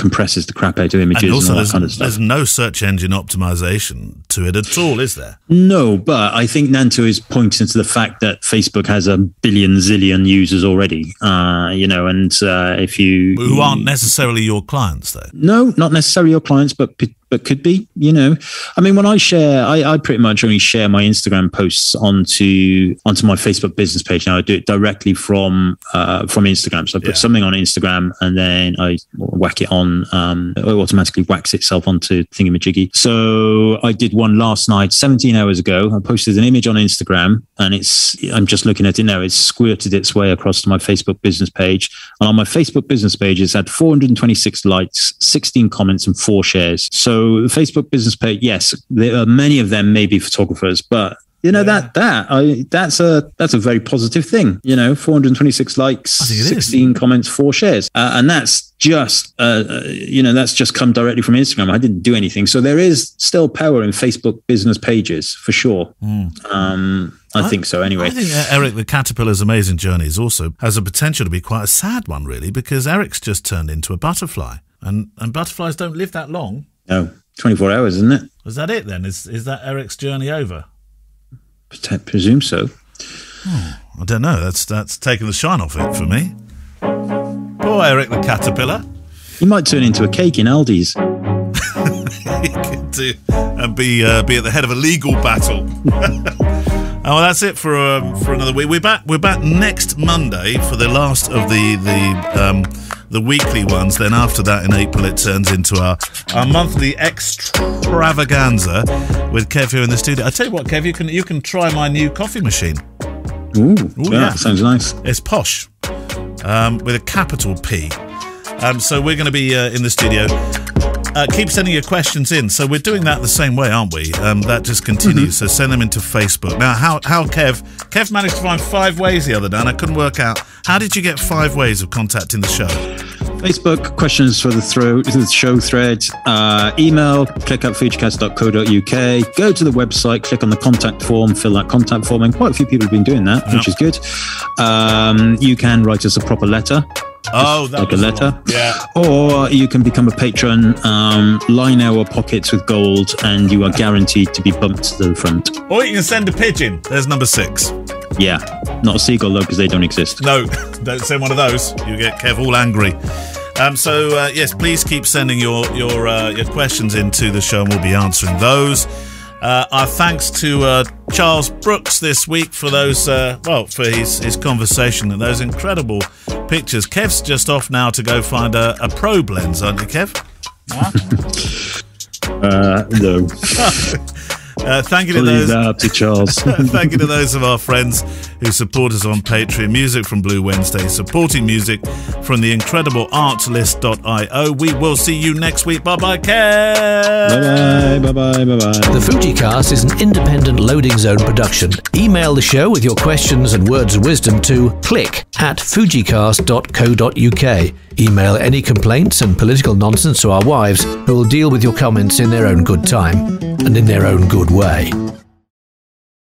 compresses the crap out of images And and, also, all that there's, kind of stuff. there's no search engine optimization to it at all, is there? No, but I think Nanto is pointing to the fact that Facebook has a billion zillion users already. Uh, you know, and uh, if you Who aren't necessarily your clients, though. no, not necessarily your clients, but but could be. You know, I mean, when I share, I, I pretty much only share my Instagram posts onto onto my Facebook business page. Now I do it directly from uh, from Instagram. So I put Yeah. something on Instagram and then I whack it on. Um, it automatically whacks itself onto Thingamajiggy. So I did one last night, 17 hours ago. I posted an image on Instagram, and it's I'm just looking at it now. It's squirted its way across to my Facebook business page, and on my Facebook business page, it's had 426 likes, 16 comments, and four shares. So the Facebook business page, yes, there are many of them may be photographers, but you know that that I that's a that's a very positive thing. You know, 426 likes, I think it is. 16 comments, four shares, uh, and that's just uh, uh, you know that's just come directly from Instagram. I didn't do anything, so there is still power in Facebook business pages for sure. Um, I, think so. Anyway. I think uh, Eric the Caterpillar's amazing journey is also has a potential to be quite a sad one, really, because Eric's just turned into a butterfly, and and butterflies don't live that long. no, 24 hours, isn't it? Is that it then? Is is that Eric's journey over? Pre- Presume so. I don't know. That's that's taken the shine off it for me. Poor Eric the Caterpillar. You might turn into a cake in Aldi's. he could do and be uh, be at the head of a legal battle. oh, well, that's it for um, for another week. We're back. We're back next Monday for the last of the the um, the weekly ones. Then after that, in April, it turns into our our monthly extravaganza with Kev here in the studio. I tell you what, Kev, you can you can try my new coffee machine. Ooh, yeah. yeah, sounds nice. It's posh, um, with a capital P. Um, so we're going to be uh, in the studio. Uh, keep sending your questions in. So we're doing that the same way, aren't we? Um, that just continues. So send them into Facebook. Now, how how Kev Kev managed to find five ways the other day, and I couldn't work out how did you get five ways of contacting the show. Facebook questions for the, throw, the show thread, uh, email, click up fujicast.co.uk, go to the website, click on the contact form, fill that contact form, and quite a few people have been doing that, which is good. Um, you can write us a proper letter, Oh, that like a letter. Yeah. Or you can become a patron, um, line our pockets with gold, and you are guaranteed to be bumped to the front. Or you can send a pigeon. There's number six. Yeah, not a seagull though, because they don't exist. No, don't send one of those. You get Kev all angry. Um, so uh, yes, please keep sending your your uh, your questions into the show, and we'll be answering those. Uh, our thanks to uh, Charles Brooks this week for those uh, well for his his conversation and those incredible pictures. Kev's just off now to go find a, a probe lens, aren't you, Kev? Uh, no. Uh, thank you to Leave those. that up to Charles. Thank you to those of our friends who support us on Patreon. Music from Blue Wednesday, supporting music from the incredible artlist.io. We will see you next week. Bye bye, Kev. bye bye, bye bye, bye bye. The FujiCast is an independent loading zone production. Email the show with your questions and words of wisdom to click at fujicast.co.uk. Email any complaints and political nonsense to our wives, who will deal with your comments in their own good time and in their own good way.